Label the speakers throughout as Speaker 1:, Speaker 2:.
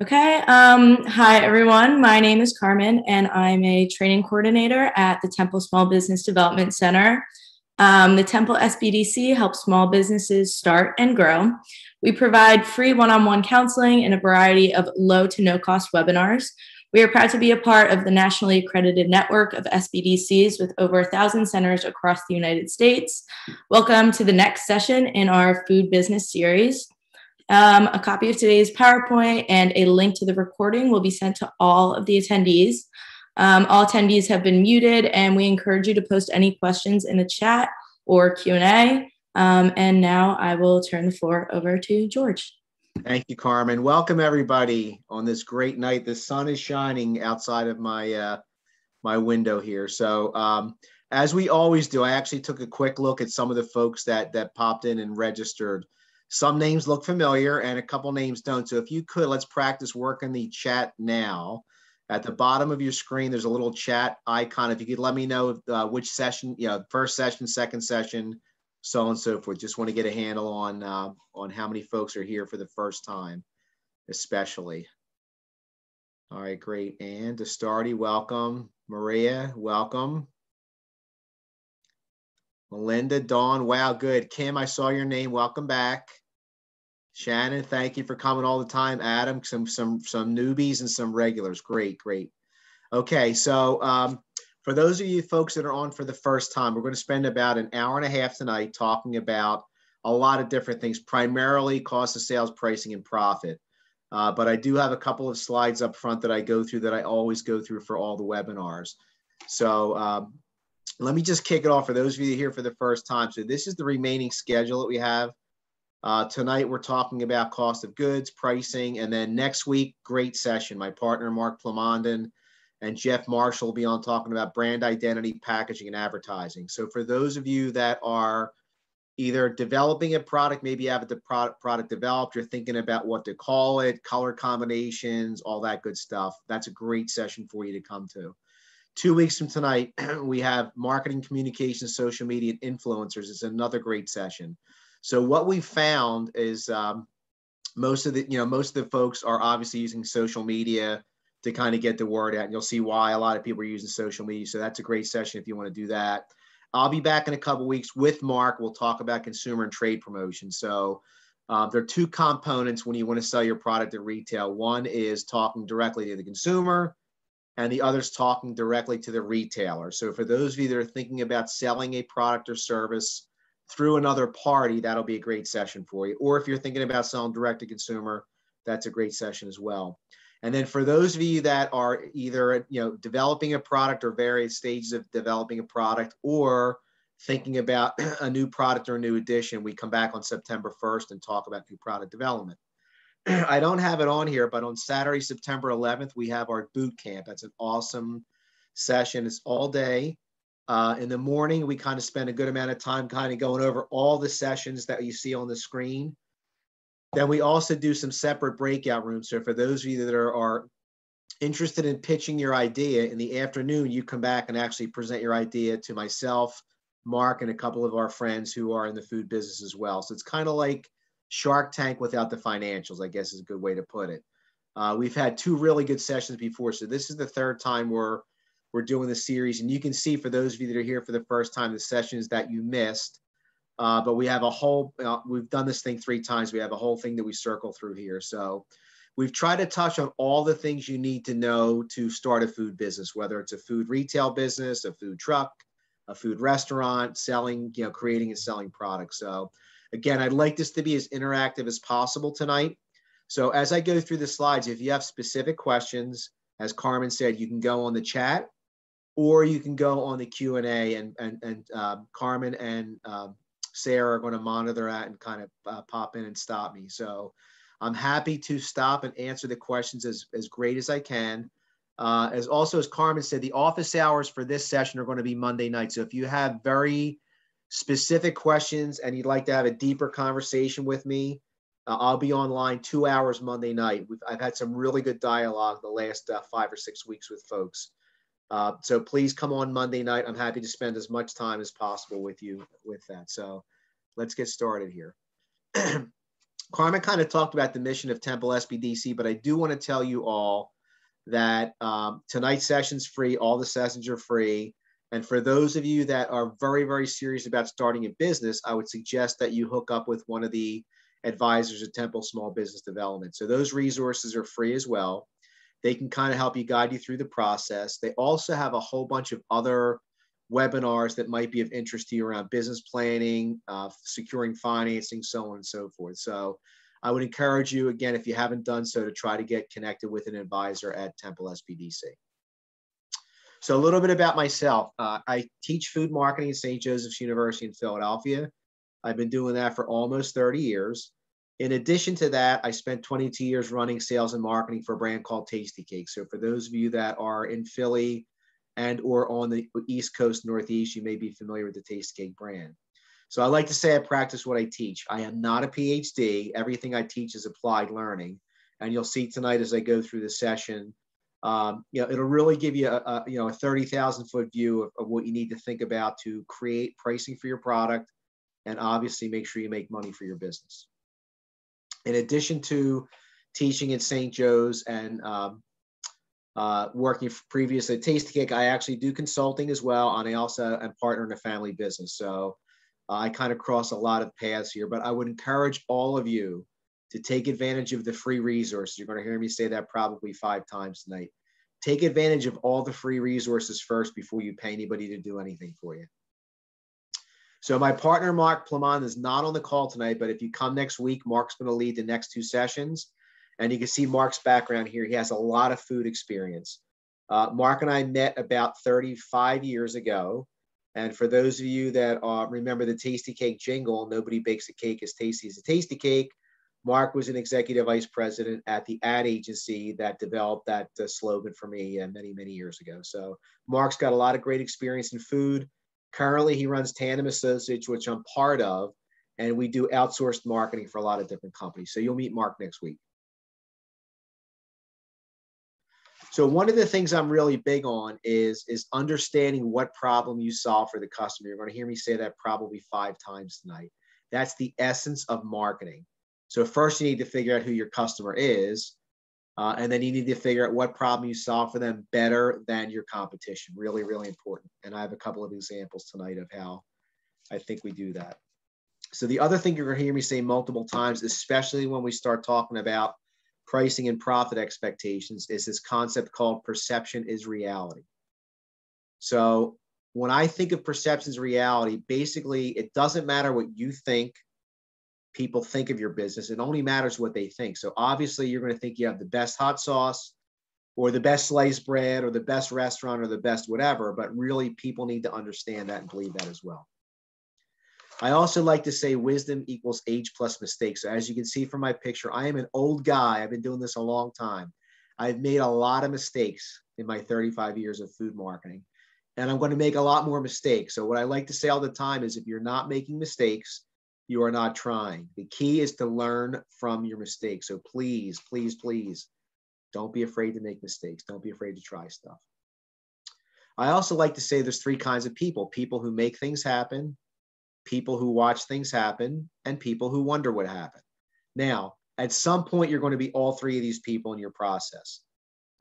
Speaker 1: Okay. Um, hi, everyone. My name is Carmen, and I'm a training coordinator at the Temple Small Business Development Center. Um, the Temple SBDC helps small businesses start and grow. We provide free one on one counseling and a variety of low to no cost webinars. We are proud to be a part of the nationally accredited network of SBDCs with over a thousand centers across the United States. Welcome to the next session in our food business series. Um, a copy of today's PowerPoint and a link to the recording will be sent to all of the attendees. Um, all attendees have been muted, and we encourage you to post any questions in the chat or Q&A. Um, and now I will turn the floor over to George.
Speaker 2: Thank you, Carmen. Welcome everybody on this great night. The sun is shining outside of my uh, my window here. So um, as we always do, I actually took a quick look at some of the folks that that popped in and registered. Some names look familiar and a couple names don't. So if you could, let's practice working the chat now. At the bottom of your screen, there's a little chat icon. If you could let me know uh, which session, you know, first session, second session, so on and so forth. Just want to get a handle on uh, on how many folks are here for the first time, especially. All right, great. And Dastardi, welcome. Maria, welcome. Melinda, Dawn, wow, good. Kim, I saw your name. Welcome back. Shannon, thank you for coming all the time. Adam, some some some newbies and some regulars. Great, great. Okay, so um, for those of you folks that are on for the first time, we're going to spend about an hour and a half tonight talking about a lot of different things, primarily cost of sales, pricing, and profit. Uh, but I do have a couple of slides up front that I go through that I always go through for all the webinars. So um, let me just kick it off for those of you here for the first time. So this is the remaining schedule that we have. Uh, tonight we're talking about cost of goods, pricing, and then next week, great session. My partner Mark Plamondon and Jeff Marshall will be on talking about brand identity, packaging, and advertising. So for those of you that are either developing a product, maybe you have product product developed, you're thinking about what to call it, color combinations, all that good stuff. That's a great session for you to come to. Two weeks from tonight, we have marketing, communications, social media, and influencers. It's another great session. So what we found is um, most of the, you know, most of the folks are obviously using social media to kind of get the word out. And you'll see why a lot of people are using social media. So that's a great session if you want to do that. I'll be back in a couple weeks with Mark. We'll talk about consumer and trade promotion. So uh, there are two components when you want to sell your product at retail. One is talking directly to the consumer, and the other is talking directly to the retailer. So for those of you that are thinking about selling a product or service through another party, that'll be a great session for you. Or if you're thinking about selling direct to consumer, that's a great session as well. And then for those of you that are either you know developing a product or various stages of developing a product or thinking about a new product or a new edition, we come back on September 1st and talk about new product development. I don't have it on here, but on Saturday, September 11th, we have our boot camp. That's an awesome session. It's all day. Uh, in the morning, we kind of spend a good amount of time kind of going over all the sessions that you see on the screen. Then we also do some separate breakout rooms. So for those of you that are, are interested in pitching your idea in the afternoon, you come back and actually present your idea to myself, Mark, and a couple of our friends who are in the food business as well. So it's kind of like Shark Tank without the financials, I guess is a good way to put it. Uh, we've had two really good sessions before, so this is the third time we're we're doing the series, and you can see for those of you that are here for the first time the sessions that you missed. Uh, but we have a whole uh, we've done this thing three times. We have a whole thing that we circle through here. So we've tried to touch on all the things you need to know to start a food business, whether it's a food retail business, a food truck, a food restaurant, selling, you know, creating and selling products. So Again, I'd like this to be as interactive as possible tonight. So as I go through the slides, if you have specific questions, as Carmen said, you can go on the chat or you can go on the Q&A and, and, and uh, Carmen and uh, Sarah are going to monitor that and kind of uh, pop in and stop me. So I'm happy to stop and answer the questions as, as great as I can. Uh, as also, as Carmen said, the office hours for this session are going to be Monday night. So if you have very specific questions and you'd like to have a deeper conversation with me, uh, I'll be online two hours Monday night. We've, I've had some really good dialogue the last uh, five or six weeks with folks. Uh, so please come on Monday night. I'm happy to spend as much time as possible with you with that. So let's get started here. Carmen kind of talked about the mission of Temple SBDC, but I do want to tell you all that um, tonight's session's free. All the sessions are free. And for those of you that are very, very serious about starting a business, I would suggest that you hook up with one of the advisors at Temple Small Business Development. So those resources are free as well. They can kind of help you guide you through the process. They also have a whole bunch of other webinars that might be of interest to you around business planning, uh, securing financing, so on and so forth. So I would encourage you, again, if you haven't done so, to try to get connected with an advisor at Temple SBDC. So a little bit about myself. Uh, I teach food marketing at St. Joseph's University in Philadelphia. I've been doing that for almost 30 years. In addition to that, I spent 22 years running sales and marketing for a brand called Tastykake. So for those of you that are in Philly and or on the East Coast, Northeast, you may be familiar with the Tastykake brand. So I like to say I practice what I teach. I am not a PhD. Everything I teach is applied learning. And you'll see tonight as I go through the session, um, you know, it'll really give you a, a you know a 30,000 foot view of, of what you need to think about to create pricing for your product, and obviously make sure you make money for your business. In addition to teaching at St. Joe's and um, uh, working previously at Tastykake, I actually do consulting as well, and I also am partner in a family business. So uh, I kind of cross a lot of paths here, but I would encourage all of you to take advantage of the free resources. You're going to hear me say that probably five times tonight. Take advantage of all the free resources first before you pay anybody to do anything for you. So my partner, Mark Plamont, is not on the call tonight, but if you come next week, Mark's going to lead the next two sessions. And you can see Mark's background here. He has a lot of food experience. Uh, Mark and I met about 35 years ago. And for those of you that uh, remember the Tastykake jingle, nobody bakes a cake as tasty as a Tastykake. Mark was an executive vice president at the ad agency that developed that uh, slogan for me uh, many, many years ago. So Mark's got a lot of great experience in food. Currently, he runs Tandem Associates, which I'm part of, and we do outsourced marketing for a lot of different companies. So you'll meet Mark next week. So one of the things I'm really big on is, is understanding what problem you solve for the customer. You're going to hear me say that probably five times tonight. That's the essence of marketing. So first you need to figure out who your customer is. Uh, and then you need to figure out what problem you solve for them better than your competition. Really, really important. And I have a couple of examples tonight of how I think we do that. So the other thing you're going to hear me say multiple times, especially when we start talking about pricing and profit expectations, is this concept called perception is reality. So when I think of perception is reality, basically it doesn't matter what you think people think of your business. It only matters what they think. So obviously, you're going to think you have the best hot sauce or the best sliced bread or the best restaurant or the best whatever, but really people need to understand that and believe that as well. I also like to say wisdom equals age plus mistakes. So as you can see from my picture, I am an old guy. I've been doing this a long time. I've made a lot of mistakes in my 35 years of food marketing, and I'm going to make a lot more mistakes. So what I like to say all the time is if you're not making mistakes, you are not trying. The key is to learn from your mistakes. So please, please, please don't be afraid to make mistakes. Don't be afraid to try stuff. I also like to say there's three kinds of people people who make things happen, people who watch things happen, and people who wonder what happened. Now, at some point, you're going to be all three of these people in your process.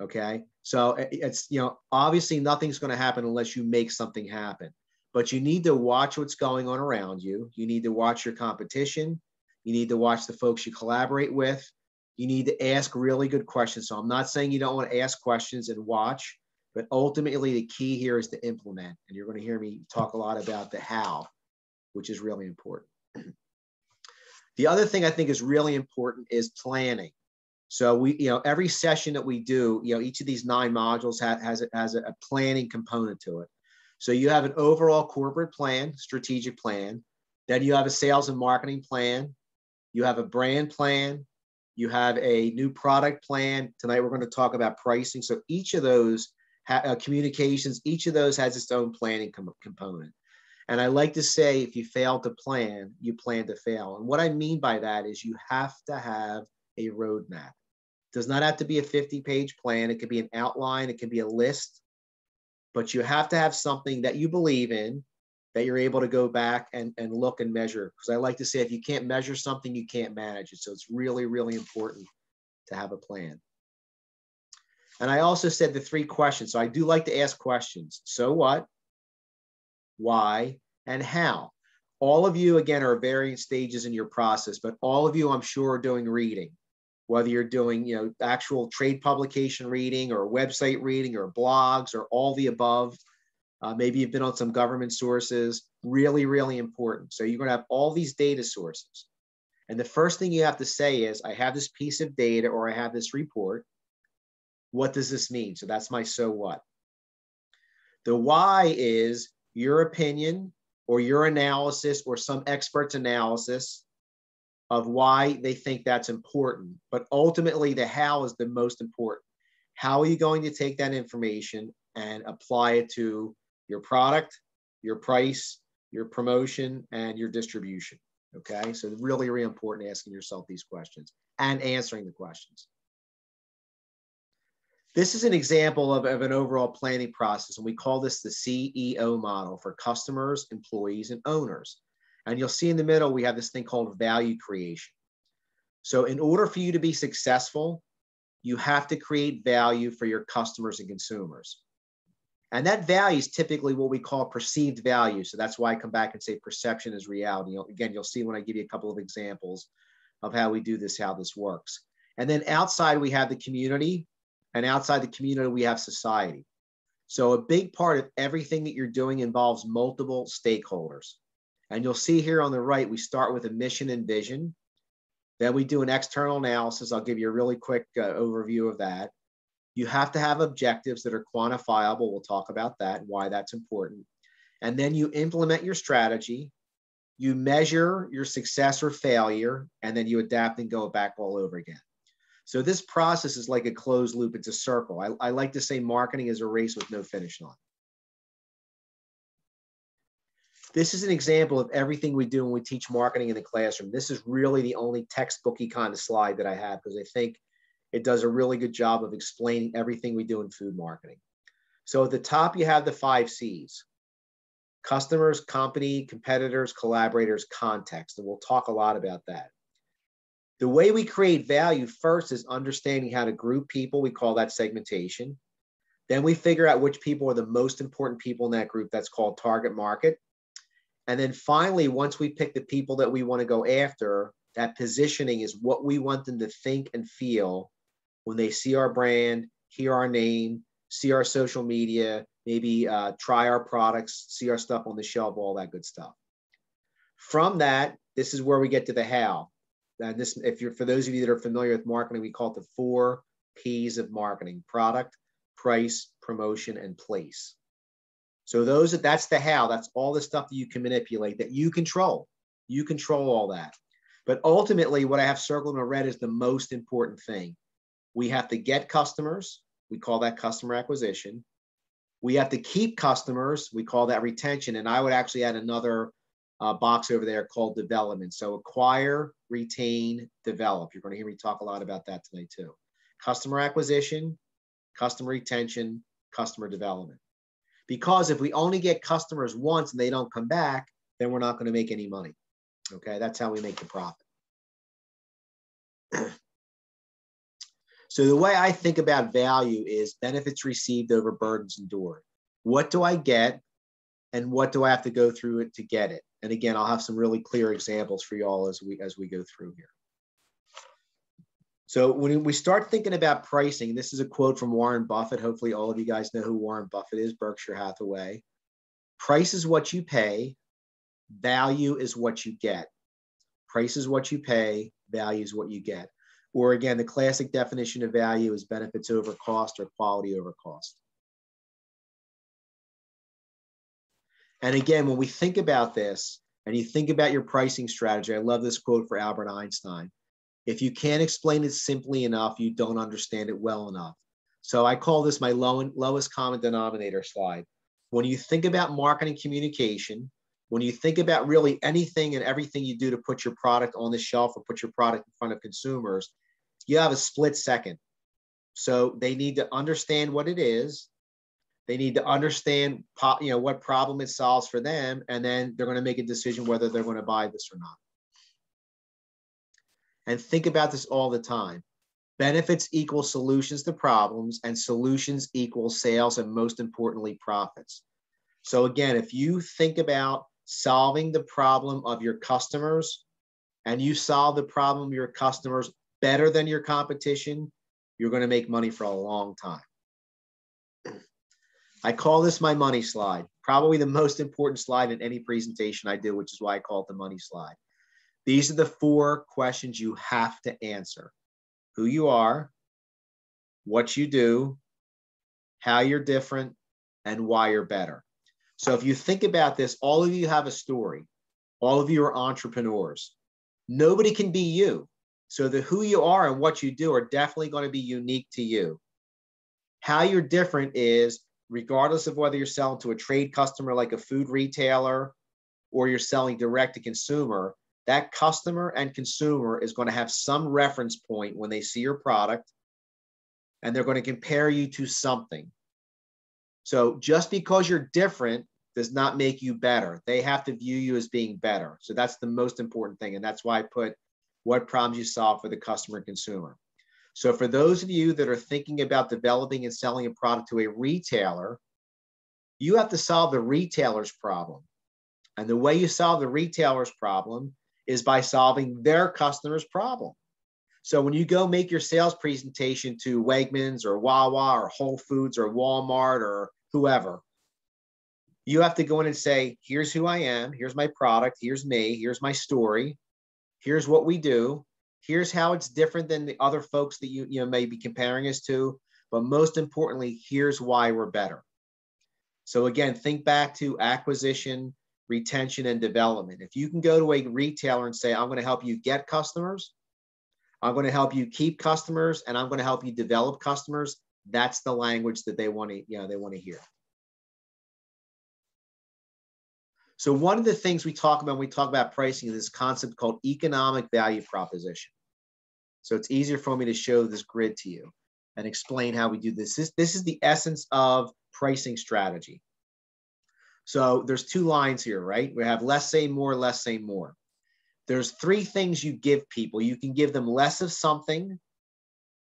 Speaker 2: Okay. So eh, it's, you know, obviously nothing's going to happen unless you make something happen but you need to watch what's going on around you. You need to watch your competition. You need to watch the folks you collaborate with. You need to ask really good questions. So I'm not saying you don't want to ask questions and watch, but ultimately the key here is to implement. And you're going to hear me talk a lot about the how, which is really important. the other thing I think is really important is planning. So we, you know, every session that we do, you know, each of these nine modules has, has, a, has a planning component to it. So you have an overall corporate plan, strategic plan. Then you have a sales and marketing plan. You have a brand plan. You have a new product plan. Tonight we're going to talk about pricing. So each of those uh, communications, each of those has its own planning com- component. And I like to say, if you fail to plan, you plan to fail. And what I mean by that is you have to have a roadmap. It does not have to be a 50 page plan. It could be an outline. It could be a list but you have to have something that you believe in that you're able to go back and, and look and measure. Because I like to say, if you can't measure something, you can't manage it. So it's really, really important to have a plan. And I also said the three questions. So I do like to ask questions. So what? Why? And how? All of you, again, are varying stages in your process, but all of you, I'm sure, are doing reading, whether you're doing, you know, actual trade publication reading or website reading or blogs or all the above. Uh, maybe you've been on some government sources. Really, really important. So you're going to have all these data sources. And the first thing you have to say is, I have this piece of data or I have this report. What does this mean? So that's my so what. The why is your opinion or your analysis or some expert's analysis of why they think that's important. But ultimately, the how is the most important. How are you going to take that information and apply it to your product, your price, your promotion, and your distribution? Okay, so really, really important asking yourself these questions and answering the questions. This is an example of, of an overall planning process, and we call this the CEO model for customers, employees, and owners. And you'll see in the middle, we have this thing called value creation. So in order for you to be successful, you have to create value for your customers and consumers. And that value is typically what we call perceived value. So that's why I come back and say perception is reality. You know, again, you'll see when I give you a couple of examples of how we do this, how this works. And then outside, we have the community, and outside the community, we have society. So a big part of everything that you're doing involves multiple stakeholders. And you'll see here on the right, we start with a mission and vision. Then we do an external analysis. I'll give you a really quick uh, overview of that. You have to have objectives that are quantifiable. We'll talk about that and why that's important. And then you implement your strategy. You measure your success or failure, and then you adapt and go back all over again. So this process is like a closed loop. It's a circle. I, I like to say marketing is a race with no finish line. This is an example of everything we do when we teach marketing in the classroom. This is really the only textbooky kind of slide that I have because I think it does a really good job of explaining everything we do in food marketing. So at the top, you have the five C's customers, company, competitors, collaborators, context. And we'll talk a lot about that. The way we create value first is understanding how to group people. We call that segmentation. Then we figure out which people are the most important people in that group. That's called target market. And then finally, once we pick the people that we want to go after, that positioning is what we want them to think and feel when they see our brand, hear our name, see our social media, maybe uh, try our products, see our stuff on the shelf, all that good stuff. From that, this is where we get to the how. And this, if you're for those of you that are familiar with marketing, we call it the four P's of marketing: product, price, promotion, and place. So those that's the how. That's all the stuff that you can manipulate, that you control. You control all that. But ultimately, what I have circled in red is the most important thing. We have to get customers. We call that customer acquisition. We have to keep customers. We call that retention. And I would actually add another uh, box over there called development. So acquire, retain, develop. You're going to hear me talk a lot about that tonight too. Customer acquisition, customer retention, customer development. Because if we only get customers once and they don't come back, then we're not going to make any money. Okay, that's how we make the profit. so the way I think about value is benefits received over burdens endured. What do I get and what do I have to go through it to get it? And again, I'll have some really clear examples for you all as we as we go through here. So when we start thinking about pricing, this is a quote from Warren Buffett. Hopefully all of you guys know who Warren Buffett is, Berkshire Hathaway. Price is what you pay, value is what you get. Price is what you pay, value is what you get. Or again, the classic definition of value is benefits over cost or quality over cost. And again, when we think about this and you think about your pricing strategy, I love this quote for Albert Einstein. If you can't explain it simply enough, you don't understand it well enough. So I call this my low, lowest common denominator slide. When you think about marketing communication, when you think about really anything and everything you do to put your product on the shelf or put your product in front of consumers, you have a split second. So they need to understand what it is. They need to understand, you know, what problem it solves for them, and then they're going to make a decision whether they're going to buy this or not. And think about this all the time. Benefits equal solutions to problems, and solutions equal sales, and most importantly, profits. So again, if you think about solving the problem of your customers, and you solve the problem of your customers better than your competition, you're going to make money for a long time. I call this my money slide, probably the most important slide in any presentation I do, which is why I call it the money slide. These are the four questions you have to answer who you are, what you do, how you're different, and why you're better. So if you think about this, all of you have a story. All of you are entrepreneurs. Nobody can be you. So the who you are and what you do are definitely going to be unique to you. How you're different is regardless of whether you're selling to a trade customer like a food retailer or you're selling direct to consumer, that customer and consumer is going to have some reference point when they see your product and they're going to compare you to something. So just because you're different does not make you better. They have to view you as being better. So that's the most important thing. And that's why I put what problems you solve for the customer and consumer. So for those of you that are thinking about developing and selling a product to a retailer, you have to solve the retailer's problem. And the way you solve the retailer's problem is by solving their customer's problem. So when you go make your sales presentation to Wegmans or Wawa or Whole Foods or Walmart or whoever, you have to go in and say, here's who I am, here's my product, here's me, here's my story, here's what we do, here's how it's different than the other folks that you, you know may be comparing us to. But most importantly here's why we're better. So again think back to acquisition retention and development if you can go to a retailer and say i'm going to help you get customers i'm going to help you keep customers and i'm going to help you develop customers that's the language that they want to you know they want to hear so one of the things we talk about when we talk about pricing is this concept called economic value proposition so it's easier for me to show this grid to you and explain how we do this. This, this is the essence of pricing strategy. So there's two lines here, right? We have less say more, less say more. There's three things you give people. You can give them less of something,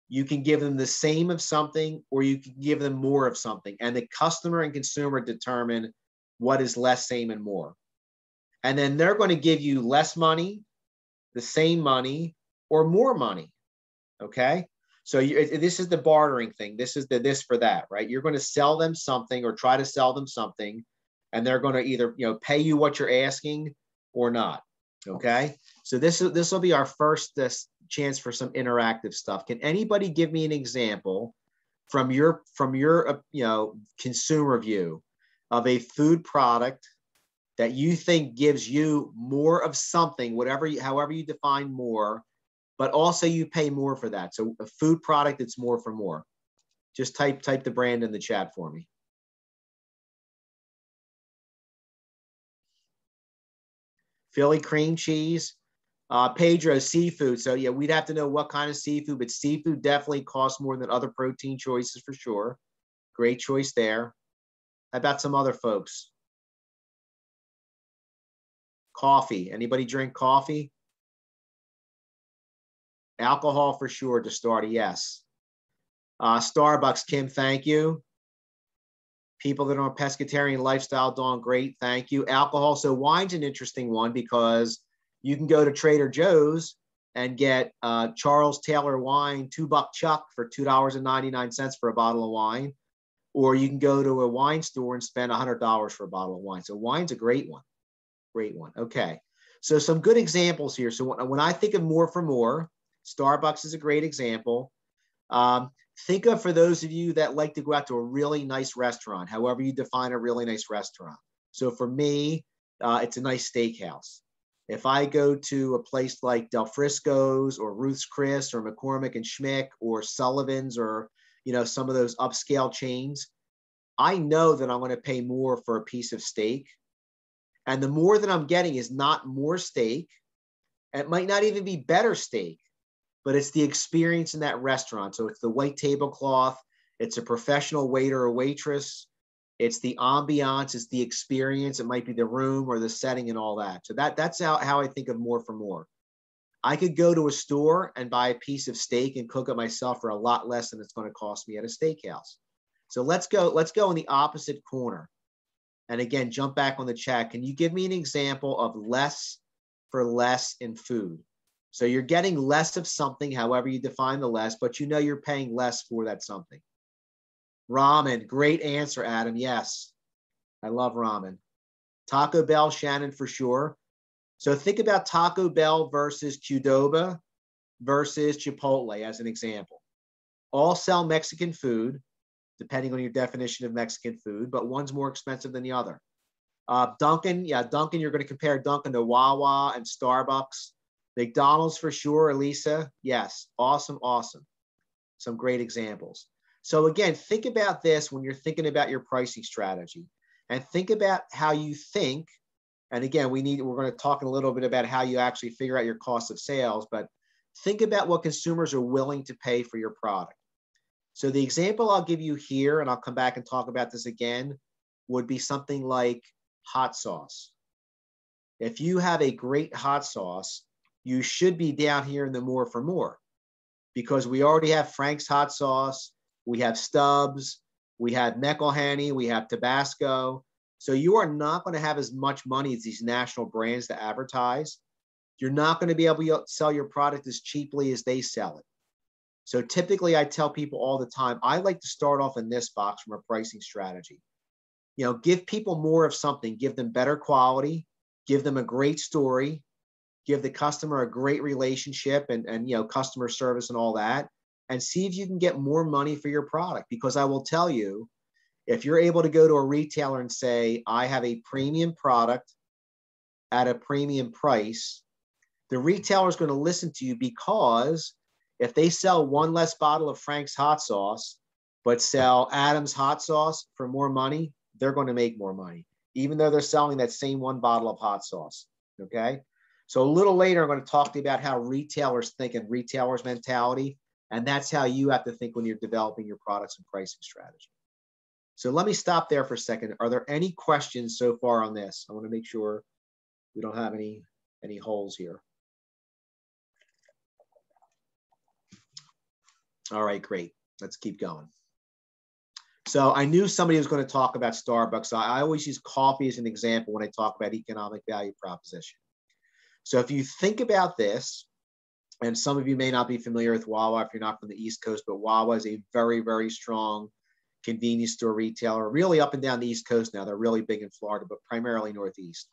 Speaker 2: you can give them the same of something, or you can give them more of something. And the customer and consumer determine what is less, same, and more. And then they're going to give you less money, the same money, or more money. Okay. So you, this is the bartering thing. This is the this for that, right? You're going to sell them something or try to sell them something, and they're going to either you know pay you what you're asking or not. Okay. So this is this will be our first this chance for some interactive stuff. Can anybody give me an example from your from your uh, you know consumer view of a food product that you think gives you more of something, whatever, you, however you define more, but also you pay more for that. So a food product, that's more for more. Just type type the brand in the chat for me. Philly cream cheese, uh, Pedro seafood. So yeah, we'd have to know what kind of seafood, but seafood definitely costs more than other protein choices for sure. Great choice there. How about some other folks? Coffee. Anybody drink coffee? Alcohol for sure to start a yes. Uh, Starbucks, Kim, thank you. People that are on pescatarian lifestyle, Dawn, great, thank you. Alcohol, so wine's an interesting one because you can go to Trader Joe's and get uh, Charles Taylor wine, two buck chuck for $2.99 for a bottle of wine. Or you can go to a wine store and spend a $100 for a bottle of wine. So wine's a great one. Great one. Okay. So some good examples here. So when, when I think of more for more, Starbucks is a great example. Um, think of for those of you that like to go out to a really nice restaurant, however you define a really nice restaurant. So for me, uh, it's a nice steakhouse. If I go to a place like Del Frisco's or Ruth's Chris or McCormick and Schmick or Sullivan's or you know some of those upscale chains, I know that I'm going to pay more for a piece of steak. And the more that I'm getting is not more steak. It might not even be better steak but it's the experience in that restaurant. So it's the white tablecloth, it's a professional waiter or waitress, It's the ambiance, it's the experience. It might be the room or the setting and all that. So that that's how, how I think of more for more. I could go to a store and buy a piece of steak and cook it myself for a lot less than it's going to cost me at a steakhouse. So let's go, let's go in the opposite corner. And again, jump back on the chat. Can you give me an example of less for less in food? So you're getting less of something, however you define the less, but you know you're paying less for that something. Ramen, great answer, Adam. Yes, I love ramen. Taco Bell, Shannon, for sure. So think about Taco Bell versus Qdoba versus Chipotle as an example. All sell Mexican food, depending on your definition of Mexican food, but one's more expensive than the other. Uh, Dunkin', yeah, Dunkin', you're going to compare Dunkin' to Wawa and Starbucks. McDonald's for sure, Elisa. Yes, awesome, awesome. Some great examples. So again, think about this when you're thinking about your pricing strategy and think about how you think. And again, we need, we're going to talk a little bit about how you actually figure out your cost of sales, but think about what consumers are willing to pay for your product. So the example I'll give you here, and I'll come back and talk about this again, would be something like hot sauce. If you have a great hot sauce, you should be down here in the more for more because we already have Frank's hot sauce, we have Stubbs, we have McIlhenny, we have Tabasco. So you are not going to have as much money as these national brands to advertise. You're not going to be able to sell your product as cheaply as they sell it. So typically, I tell people all the time, I like to start off in this box from a pricing strategy. You know, give people more of something, give them better quality, give them a great story, give the customer a great relationship and, and you know, customer service and all that and see if you can get more money for your product. Because I will tell you, if you're able to go to a retailer and say, I have a premium product at a premium price, the retailer is going to listen to you because if they sell one less bottle of Frank's hot sauce, but sell Adam's hot sauce for more money, they're going to make more money, even though they're selling that same one bottle of hot sauce. Okay. So a little later, I'm going to talk to you about how retailers think and retailers' mentality. And that's how you have to think when you're developing your products and pricing strategy. So let me stop there for a second. Are there any questions so far on this? I want to make sure we don't have any any holes here. All right, great. Let's keep going. So I knew somebody was going to talk about Starbucks. I always use coffee as an example when I talk about economic value proposition. So if you think about this, and some of you may not be familiar with Wawa if you're not from the East Coast, but Wawa is a very, very strong convenience store retailer, really up and down the East Coast now. They're really big in Florida, but primarily Northeast.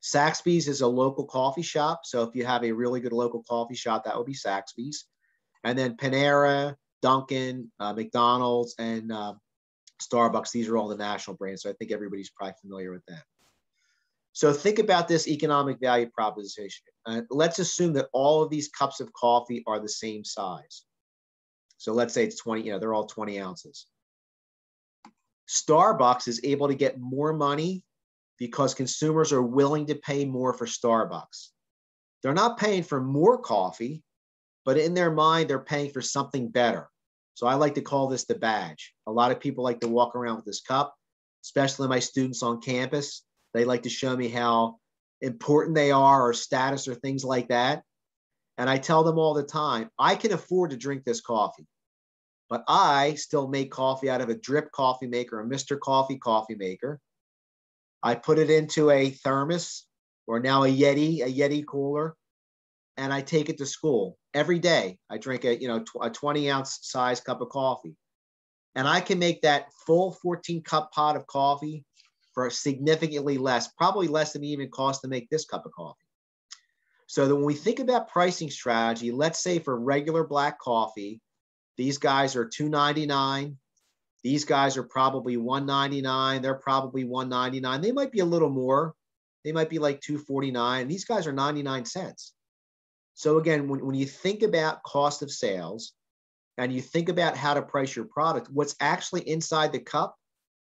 Speaker 2: Saxby's is a local coffee shop. So if you have a really good local coffee shop, that would be Saxby's. And then Panera, Dunkin', uh, McDonald's, and uh, Starbucks. These are all the national brands. So I think everybody's probably familiar with them. So think about this economic value proposition. Uh, let's assume that all of these cups of coffee are the same size. So let's say it's 20, you know, they're all 20 ounces. Starbucks is able to get more money because consumers are willing to pay more for Starbucks. They're not paying for more coffee, but in their mind, they're paying for something better. So I like to call this the badge. A lot of people like to walk around with this cup, especially my students on campus. They like to show me how important they are or status or things like that. And I tell them all the time, I can afford to drink this coffee, but I still make coffee out of a drip coffee maker, a Mr. Coffee coffee maker. I put it into a thermos or now a Yeti, a Yeti cooler, and I take it to school every day. I drink a, you know, a 20 ounce size cup of coffee. And I can make that full 14 cup pot of coffee for significantly less, probably less than it even costs to make this cup of coffee. So that when we think about pricing strategy, let's say for regular black coffee, these guys are 299. These guys are probably 199. They're probably 199. They might be a little more. They might be like 249. These guys are 99 cents. So again, when, when you think about cost of sales and you think about how to price your product, what's actually inside the cup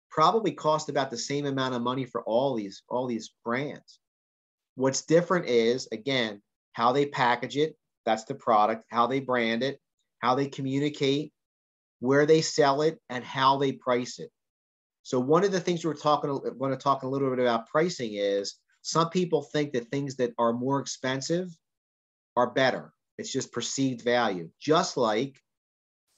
Speaker 2: probably cost about the same amount of money for all these all these brands. What's different is again how they package it. That's the product. How they brand it. How they communicate. Where they sell it and how they price it. So one of the things we're talking, want to talk a little bit about pricing is some people think that things that are more expensive are better. It's just perceived value. Just like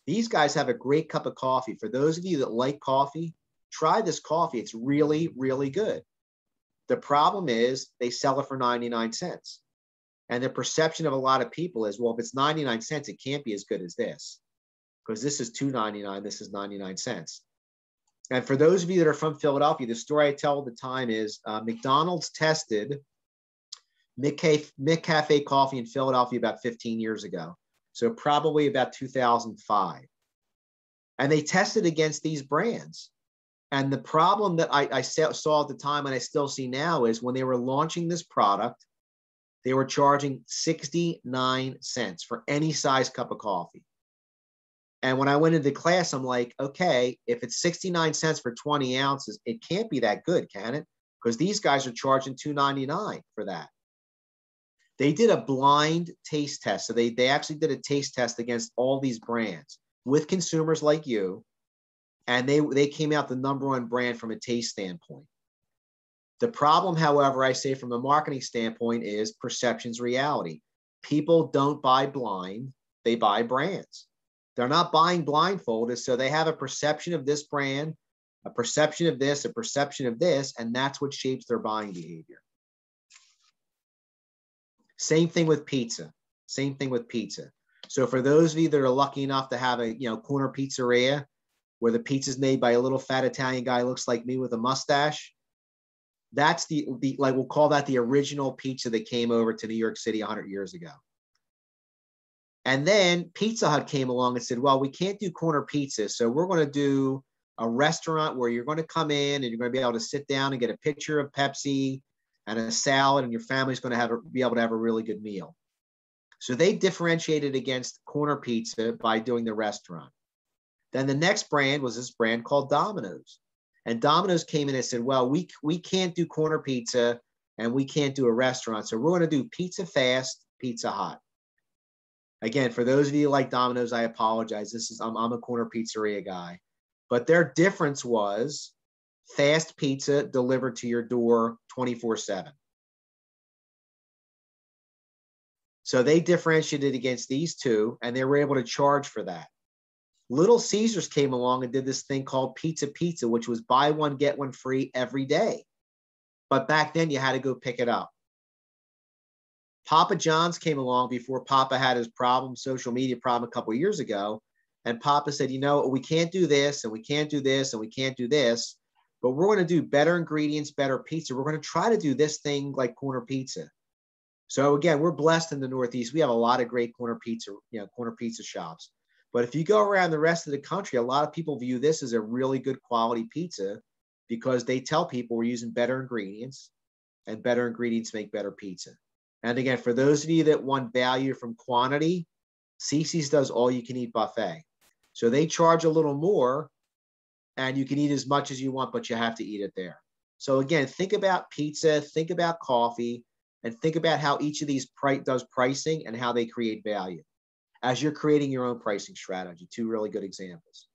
Speaker 2: these guys have a great cup of coffee. For those of you that like coffee, try this coffee. It's really, really good. The problem is they sell it for 99 cents. And the perception of a lot of people is, well, if it's 99 cents, it can't be as good as this. Because this is 2.99, this is 99 cents. And for those of you that are from Philadelphia, the story I tell all the time is uh, McDonald's tested McCafe coffee in Philadelphia about 15 years ago. So probably about 2005. And they tested against these brands. And the problem that I, I saw at the time and I still see now is when they were launching this product, they were charging 69 cents for any size cup of coffee. And when I went into class, I'm like, okay, if it's 69 cents for 20 ounces, it can't be that good, can it? Because these guys are charging 2.99 for that. They did a blind taste test. So they, they actually did a taste test against all these brands with consumers like you. And they, they came out the number one brand from a taste standpoint. The problem, however, I say from a marketing standpoint is perception's reality. People don't buy blind, they buy brands. They're not buying blindfolded, so they have a perception of this brand, a perception of this, a perception of this, and that's what shapes their buying behavior. Same thing with pizza. Same thing with pizza. So for those of you that are lucky enough to have a you know corner pizzeria where the pizza's made by a little fat Italian guy looks like me with a mustache, that's the, the like we'll call that the original pizza that came over to New York City 100 years ago. And then Pizza Hut came along and said, well, we can't do corner pizza, So we're going to do a restaurant where you're going to come in and you're going to be able to sit down and get a picture of Pepsi and a salad, and your family's going to have a, be able to have a really good meal. So they differentiated against corner pizza by doing the restaurant. Then the next brand was this brand called Domino's. And Domino's came in and said, well, we, we can't do corner pizza and we can't do a restaurant. So we're going to do pizza fast, pizza hot. Again, for those of you like Domino's, I apologize. This is I'm, I'm a corner pizzeria guy, but their difference was fast pizza delivered to your door 24 7. So they differentiated against these two and they were able to charge for that. Little Caesars came along and did this thing called Pizza Pizza, which was buy one, get one free every day. But back then you had to go pick it up. Papa John's came along before Papa had his problem, social media problem a couple years ago. And Papa said, you know, we can't do this and we can't do this and we can't do this, but we're going to do better ingredients, better pizza. We're going to try to do this thing like corner pizza. So again, we're blessed in the Northeast. We have a lot of great corner pizza, you know, corner pizza shops. But if you go around the rest of the country, a lot of people view this as a really good quality pizza because they tell people we're using better ingredients and better ingredients make better pizza. And again, for those of you that want value from quantity, CiCi's does all you can eat buffet. So they charge a little more and you can eat as much as you want, but you have to eat it there. So again, think about pizza, think about coffee, and think about how each of these price does pricing and how they create value as you're creating your own pricing strategy. Two really good examples.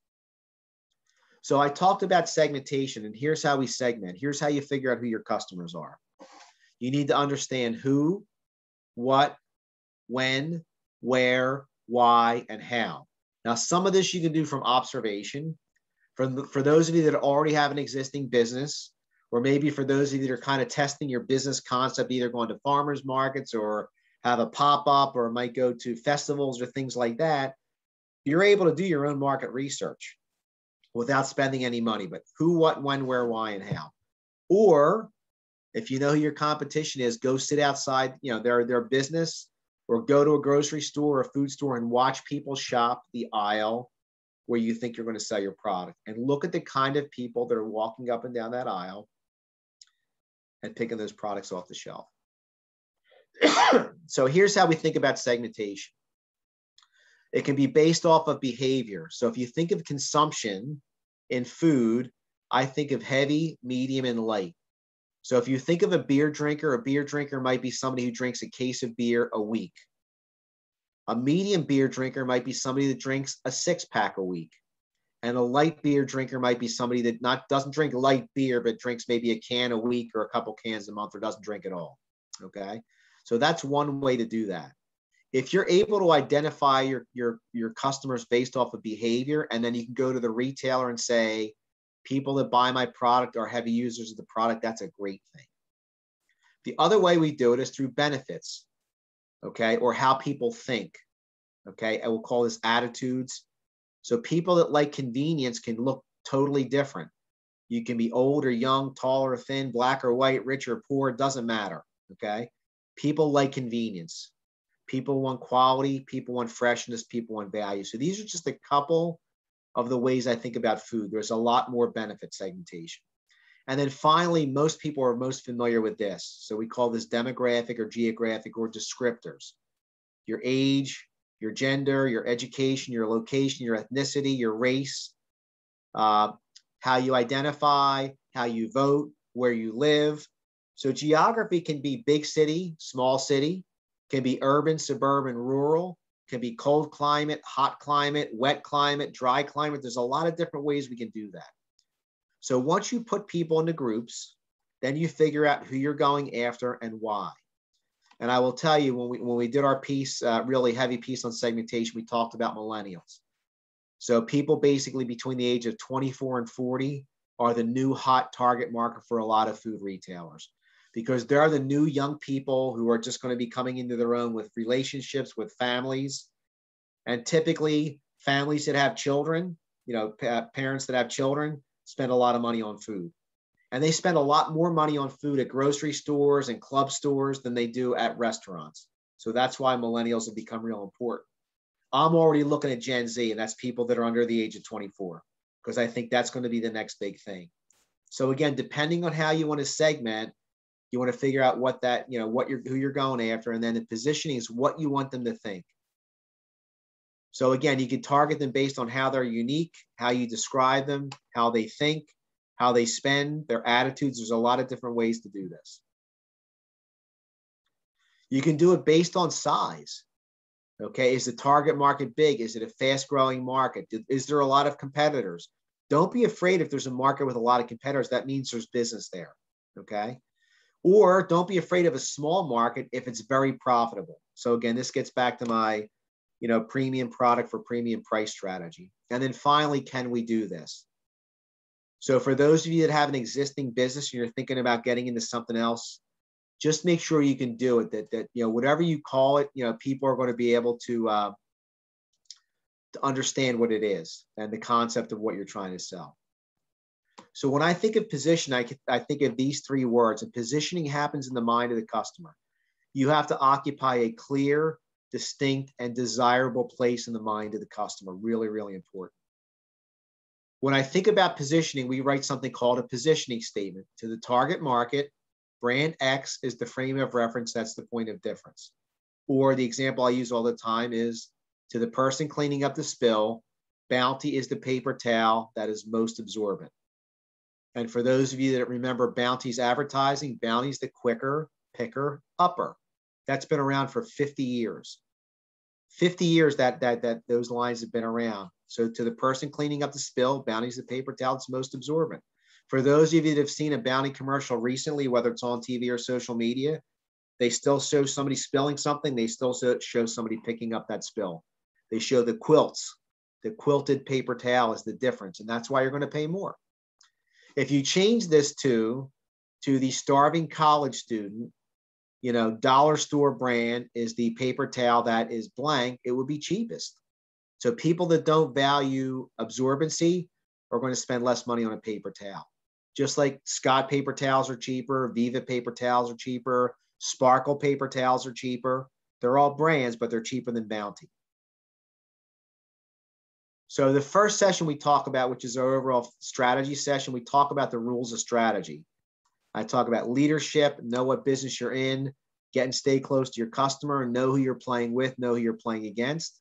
Speaker 2: So I talked about segmentation, and here's how we segment. Here's how you figure out who your customers are. You need to understand who, what, when, where, why, and how. Now, some of this you can do from observation. For, for those of you that already have an existing business, or maybe for those of you that are kind of testing your business concept, either going to farmers markets or have a pop up or might go to festivals or things like that, you're able to do your own market research without spending any money. But who, what, when, where, why, and how. Or if you know who your competition is, go sit outside, you know, their their business or go to a grocery store or a food store and watch people shop the aisle where you think you're going to sell your product and look at the kind of people that are walking up and down that aisle and picking those products off the shelf. So here's how we think about segmentation. It can be based off of behavior. So if you think of consumption in food, I think of heavy, medium, and light. So if you think of a beer drinker, a beer drinker might be somebody who drinks a case of beer a week. A medium beer drinker might be somebody that drinks a six pack a week. And a light beer drinker might be somebody that not doesn't drink light beer, but drinks maybe a can a week or a couple cans a month or doesn't drink at all. Okay. So that's one way to do that. If you're able to identify your, your, your customers based off of behavior, and then you can go to the retailer and say, people that buy my product are heavy users of the product, that's a great thing. The other way we do it is through benefits, okay, or how people think, okay. I will call this attitudes so people that like convenience can look totally different. You can be old or young, tall or thin, black or white, rich or poor, doesn't matter. Okay. People like convenience. People want quality, people want freshness, people want value. So these are just a couple of the ways I think about food. There's a lot more benefit segmentation. And then finally, most people are most familiar with this. So we call this demographic or geographic or descriptors. Your age, your gender, your education, your location, your ethnicity, your race, uh, how you identify, how you vote, where you live. So geography can be big city, small city, can be urban, suburban, rural, can be cold climate, hot climate, wet climate, dry climate. There's a lot of different ways we can do that. So once you put people into groups, then you figure out who you're going after and why. And I will tell you, when we when we did our piece, uh, really heavy piece on segmentation, we talked about millennials. So people basically between the age of 24 and 40 are the new hot target market for a lot of food retailers because they're the new young people who are just going to be coming into their own with relationships with families and typically families that have children you know pa- parents that have children spend a lot of money on food and they spend a lot more money on food at grocery stores and club stores than they do at restaurants. So that's why millennials have become real important. I'm already looking at Gen Z, and that's people that are under the age of 24, because I think that's going to be the next big thing. So again, depending on how you want to segment, you want to figure out what that, you know, what you're who you're going after, and then the positioning is what you want them to think. So again, you can target them based on how they're unique, how you describe them, how they think, how they spend, their attitudes. There's a lot of different ways to do this. You can do it based on size. Okay, is the target market big? Is it a fast growing market? Is there a lot of competitors? Don't be afraid if there's a market with a lot of competitors, that means there's business there. Okay, or don't be afraid of a small market if it's very profitable. So, again, this gets back to my you know, premium product for premium price strategy. And then finally, can we do this? So for those of you that have an existing business and you're thinking about getting into something else, just make sure you can do it. That that you know whatever you call it, you know people are going to be able to uh, to understand what it is and the concept of what you're trying to sell. So when I think of position, I, I think of these three words. And positioning happens in the mind of the customer. You have to occupy a clear, distinct, and desirable place in the mind of the customer. Really, really important. When I think about positioning, we write something called a positioning statement. To the target market, brand X is the frame of reference, that's the point of difference. Or the example I use all the time is to the person cleaning up the spill, Bounty is the paper towel that is most absorbent. And for those of you that remember Bounty's advertising, Bounty's the quicker, picker, upper. That's been around for 50 years. 50 years that that that those lines have been around. So to the person cleaning up the spill, Bounty's the paper towel that's most absorbent. For those of you that have seen a Bounty commercial recently, whether it's on TV or social media, they still show somebody spilling something. They still show somebody picking up that spill. They show the quilts. The quilted paper towel is the difference, and that's why you're going to pay more. If you change this to to the starving college student, you know, dollar store brand is the paper towel that is blank, it would be cheapest. So people that don't value absorbency are going to spend less money on a paper towel. Just like Scott paper towels are cheaper, Viva paper towels are cheaper, Sparkle paper towels are cheaper. They're all brands, but they're cheaper than Bounty. So the first session we talk about, which is our overall strategy session, we talk about the rules of strategy. I talk about leadership, know what business you're in, get and stay close to your customer, know who you're playing with, know who you're playing against.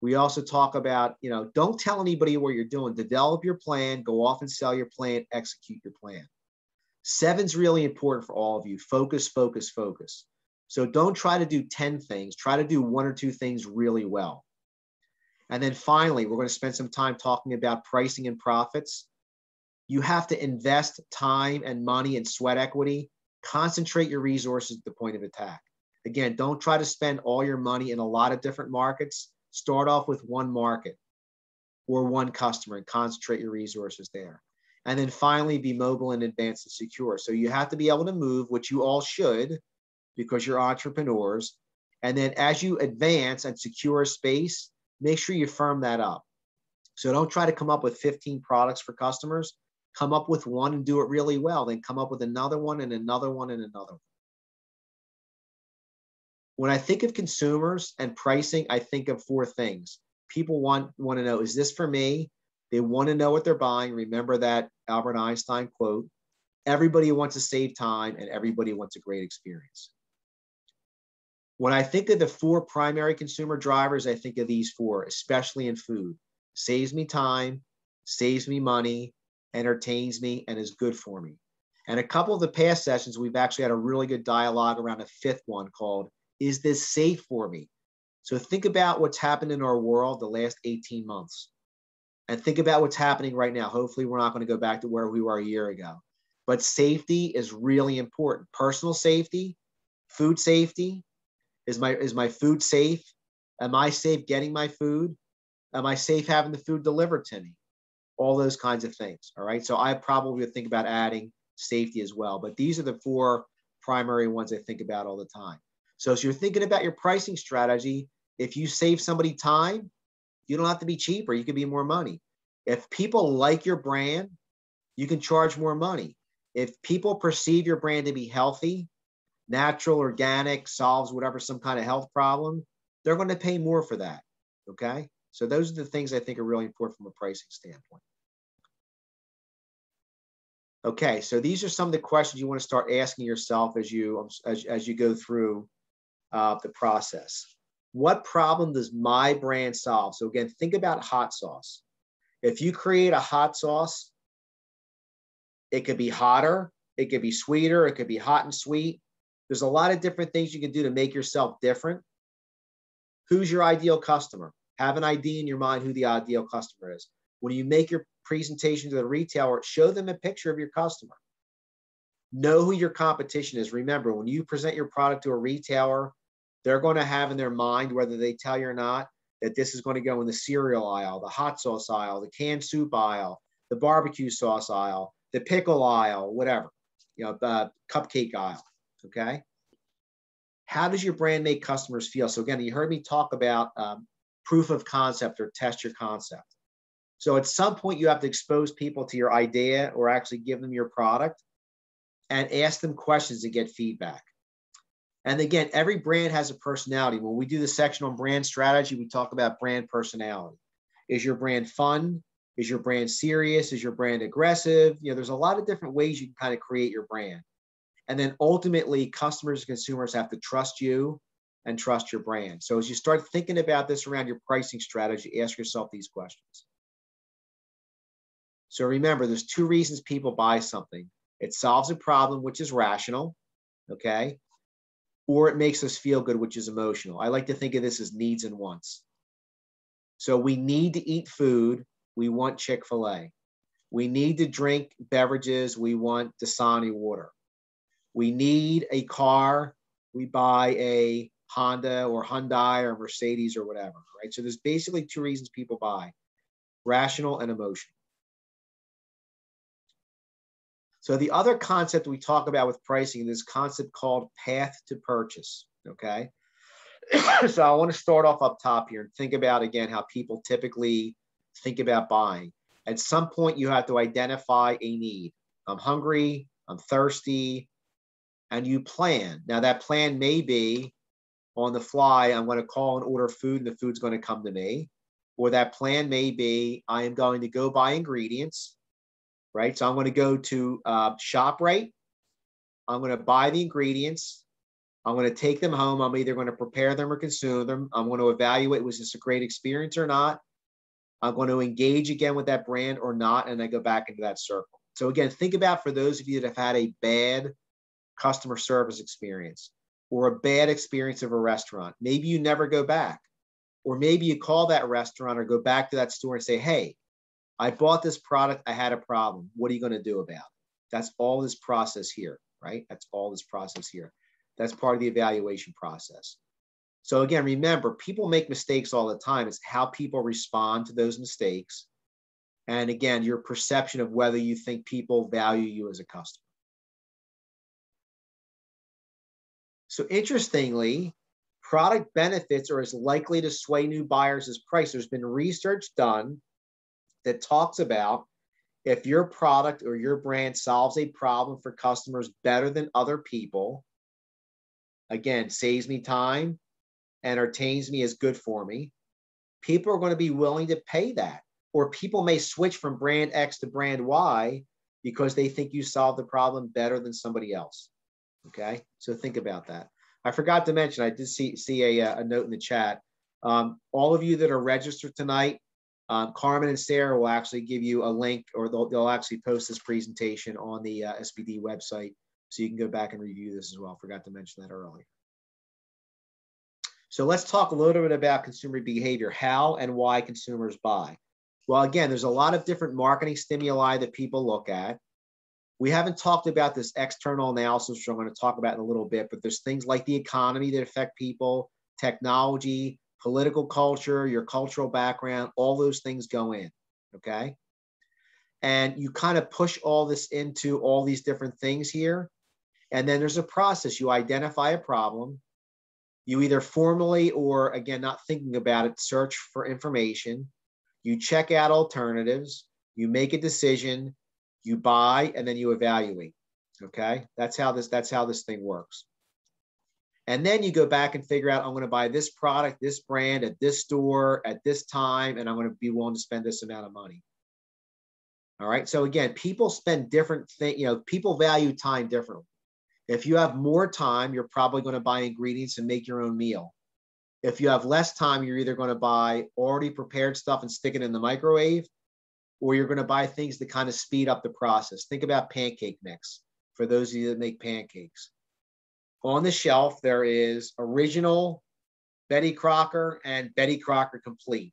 Speaker 2: We also talk about, you know, don't tell anybody what you're doing. Develop your plan, go off and sell your plan, execute your plan. Seven's really important for all of you. Focus, focus, focus. So don't try to do 10 things. Try to do one or two things really well. And then finally, we're going to spend some time talking about pricing and profits. You have to invest time and money and sweat equity. Concentrate your resources at the point of attack. Again, don't try to spend all your money in a lot of different markets. Start off with one market or one customer and concentrate your resources there. And then finally, be mobile and advanced and secure. So you have to be able to move, which you all should because you're entrepreneurs. And then as you advance and secure a space, make sure you firm that up. So don't try to come up with 15 products for customers. Come up with one and do it really well. Then come up with another one and another one and another one. When I think of consumers and pricing, I think of four things. People want, want to know, is this for me? They want to know what they're buying. Remember that Albert Einstein quote. Everybody wants to save time and everybody wants a great experience. When I think of the four primary consumer drivers, I think of these four, especially in food. Saves me time, saves me money, entertains me, and is good for me. And a couple of the past sessions, we've actually had a really good dialogue around a fifth one called, Is this safe for me? So think about what's happened in our world the last 18 months. And think about what's happening right now. Hopefully, we're not going to go back to where we were a year ago. But safety is really important. Personal safety, food safety, is my is my food safe? Am I safe getting my food? Am I safe having the food delivered to me? All those kinds of things. All right. So I probably would think about adding safety as well. But these are the four primary ones I think about all the time. So as you're thinking about your pricing strategy, if you save somebody time, you don't have to be cheaper. You can be more money. If people like your brand, you can charge more money. If people perceive your brand to be healthy, natural, organic, solves whatever some kind of health problem, they're going to pay more for that. Okay. So those are the things I think are really important from a pricing standpoint. Okay, so these are some of the questions you want to start asking yourself as you as, as you go through uh, the process. What problem does my brand solve? So again, think about hot sauce. If you create a hot sauce, it could be hotter, it could be sweeter, it could be hot and sweet, there's a lot of different things you can do to make yourself different. Who's your ideal customer? Have an idea in your mind who the ideal customer is. When you make your presentation to the retailer, show them a picture of your customer. Know who your competition is. Remember, when you present your product to a retailer, they're going to have in their mind, whether they tell you or not, that this is going to go in the cereal aisle, the hot sauce aisle, the canned soup aisle, the barbecue sauce aisle, the pickle aisle, whatever, you know, the cupcake aisle. Okay. How does your brand make customers feel? So, again, you heard me talk about um, proof of concept or test your concept. So, at some point, you have to expose people to your idea or actually give them your product and ask them questions to get feedback. And again, every brand has a personality. When we do the section on brand strategy, we talk about brand personality. Is your brand fun? Is your brand serious? Is your brand aggressive? You know, there's a lot of different ways you can kind of create your brand. And then ultimately, customers and consumers have to trust you and trust your brand. So as you start thinking about this around your pricing strategy, ask yourself these questions. So remember, there's two reasons people buy something. It solves a problem, which is rational, okay? Or it makes us feel good, which is emotional. I like to think of this as needs and wants. So we need to eat food. We want Chick fil A. We need to drink beverages. We want Dasani water we need a car, we buy a Honda or Hyundai or Mercedes or whatever, right? So there's basically two reasons people buy rational and emotional. So the other concept we talk about with pricing is this concept called path to purchase, okay? so I want to start off up top here and think about again how people typically think about buying. At some point, you have to identify a need. I'm hungry, I'm thirsty, and you plan. Now, that plan may be on the fly, I'm going to call and order food and the food's going to come to me. Or that plan may be I am going to go buy ingredients, right? So I'm going to go to uh, ShopRite. I'm going to buy the ingredients. I'm going to take them home. I'm either going to prepare them or consume them. I'm going to evaluate was this a great experience or not. I'm going to engage again with that brand or not, and I go back into that circle. So again, think about for those of you that have had a bad customer service experience or a bad experience of a restaurant. Maybe you never go back. Or maybe you call that restaurant or go back to that store and say, hey, I bought this product, I had a problem. What are you going to do about it? That's all this process here, right? That's all this process here. That's part of the evaluation process. So again, remember, people make mistakes all the time. It's how people respond to those mistakes. And again, your perception of whether you think people value you as a customer. So interestingly, product benefits are as likely to sway new buyers as price. There's been research done that talks about if your product or your brand solves a problem for customers better than other people, again, saves me time, entertains me, is good for me, people are going to be willing to pay that. Or people may switch from brand X to brand Y because they think you solved the problem better than somebody else. Okay, so think about that. I forgot to mention, I did see, see a, a note in the chat. Um, all of you that are registered tonight, um, Carmen and Sarah will actually give you a link or they'll, they'll actually post this presentation on the uh, SBDC website so you can go back and review this as well. Forgot to mention that earlier. So let's talk a little bit about consumer behavior, how and why consumers buy. Well, again, there's a lot of different marketing stimuli that people look at. We haven't talked about this external analysis, which I'm going to talk about in a little bit, but there's things like the economy that affect people, technology, political culture, your cultural background, all those things go in. Okay. And you kind of push all this into all these different things here. And then there's a process. You identify a problem. You either formally or, again, not thinking about it, search for information. You check out alternatives. You make a decision. You buy, and then you evaluate. Okay. That's how this, that's how this thing works. And then you go back and figure out, I'm going to buy this product, this brand at this store at this time, and I'm going to be willing to spend this amount of money. All right. So again, people spend different things, you know, people value time differently. If you have more time, you're probably going to buy ingredients and make your own meal. If you have less time, you're either going to buy already prepared stuff and stick it in the microwave, or you're going to buy things that kind of speed up the process. Think about pancake mix for those of you that make pancakes on the shelf, there is original Betty Crocker and Betty Crocker Complete.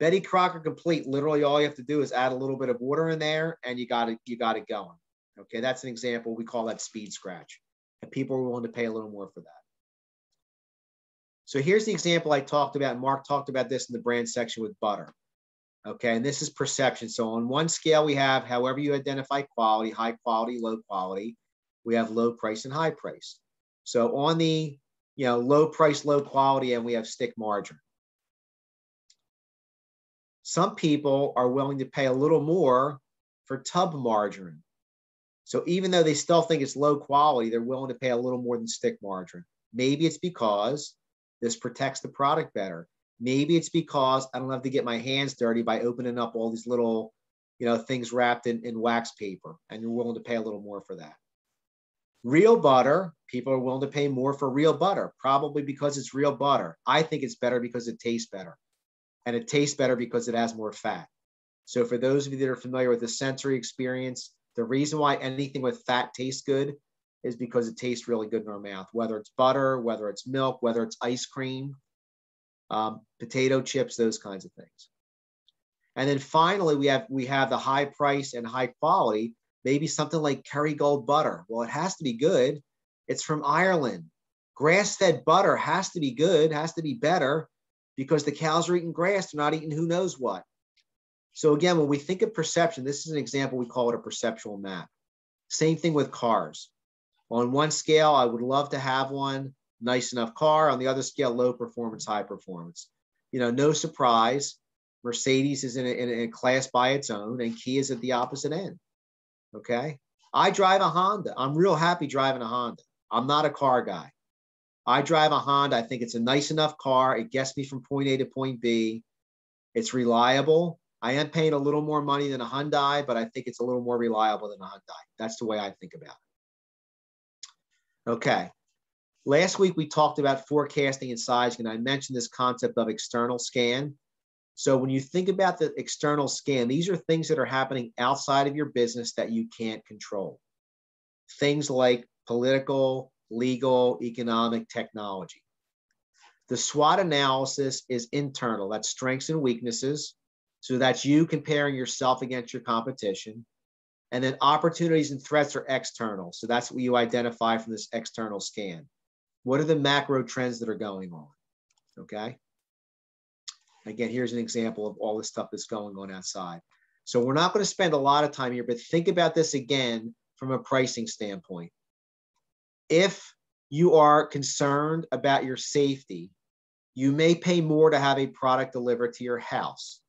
Speaker 2: Betty Crocker Complete, literally all you have to do is add a little bit of water in there and you got it, you got it going. Okay, that's an example. We call that speed scratch. And people are willing to pay a little more for that. So here's the example I talked about. Mark talked about this in the brand section with butter. Okay, and this is perception. So on one scale, we have however you identify quality, high quality, low quality. We have low price and high price. So on the you know low price, low quality, and we have stick margarine. Some people are willing to pay a little more for tub margarine. So even though they still think it's low quality, they're willing to pay a little more than stick margarine. Maybe it's because this protects the product better. Maybe it's because I don't have to get my hands dirty by opening up all these little, you know, things wrapped in, in wax paper, and you're willing to pay a little more for that. Real butter, people are willing to pay more for real butter, probably because it's real butter. I think it's better because it tastes better. And it tastes better because it has more fat. So, for those of you that are familiar with the sensory experience, the reason why anything with fat tastes good is because it tastes really good in our mouth, whether it's butter, whether it's milk, whether it's ice cream, um, potato chips, those kinds of things. And then finally, we have we have the high price and high quality maybe something like Kerrygold butter. Well, it has to be good. It's from Ireland. Grass fed butter has to be good, has to be better because the cows are eating grass, they're not eating who knows what. So, again, when we think of perception, this is an example, we call it a perceptual map. Same thing with cars. On one scale, I would love to have one nice enough car. On the other scale, low performance, high performance. You know, no surprise. Mercedes is in a, in a class by its own, and Kia is at the opposite end. Okay. I drive a Honda. I'm real happy driving a Honda. I'm not a car guy. I drive a Honda. I think it's a nice enough car. It gets me from point A to point B. It's reliable. I am paying a little more money than a Hyundai, but I think it's a little more reliable than a Hyundai. That's the way I think about it. Okay. Last week we talked about forecasting and sizing, and I mentioned this concept of external scan. So when you think about the external scan, these are things that are happening outside of your business that you can't control. Things like political, legal, economic, technology. The SWOT analysis is internal, that's strengths and weaknesses. So that's you comparing yourself against your competition. And then opportunities and threats are external. So that's what you identify from this external scan. What are the macro trends that are going on? Okay. Again, here's an example of all the stuff that's going on outside. So we're not going to spend a lot of time here, but think about this again from a pricing standpoint. If you are concerned about your safety, you may pay more to have a product delivered to your house.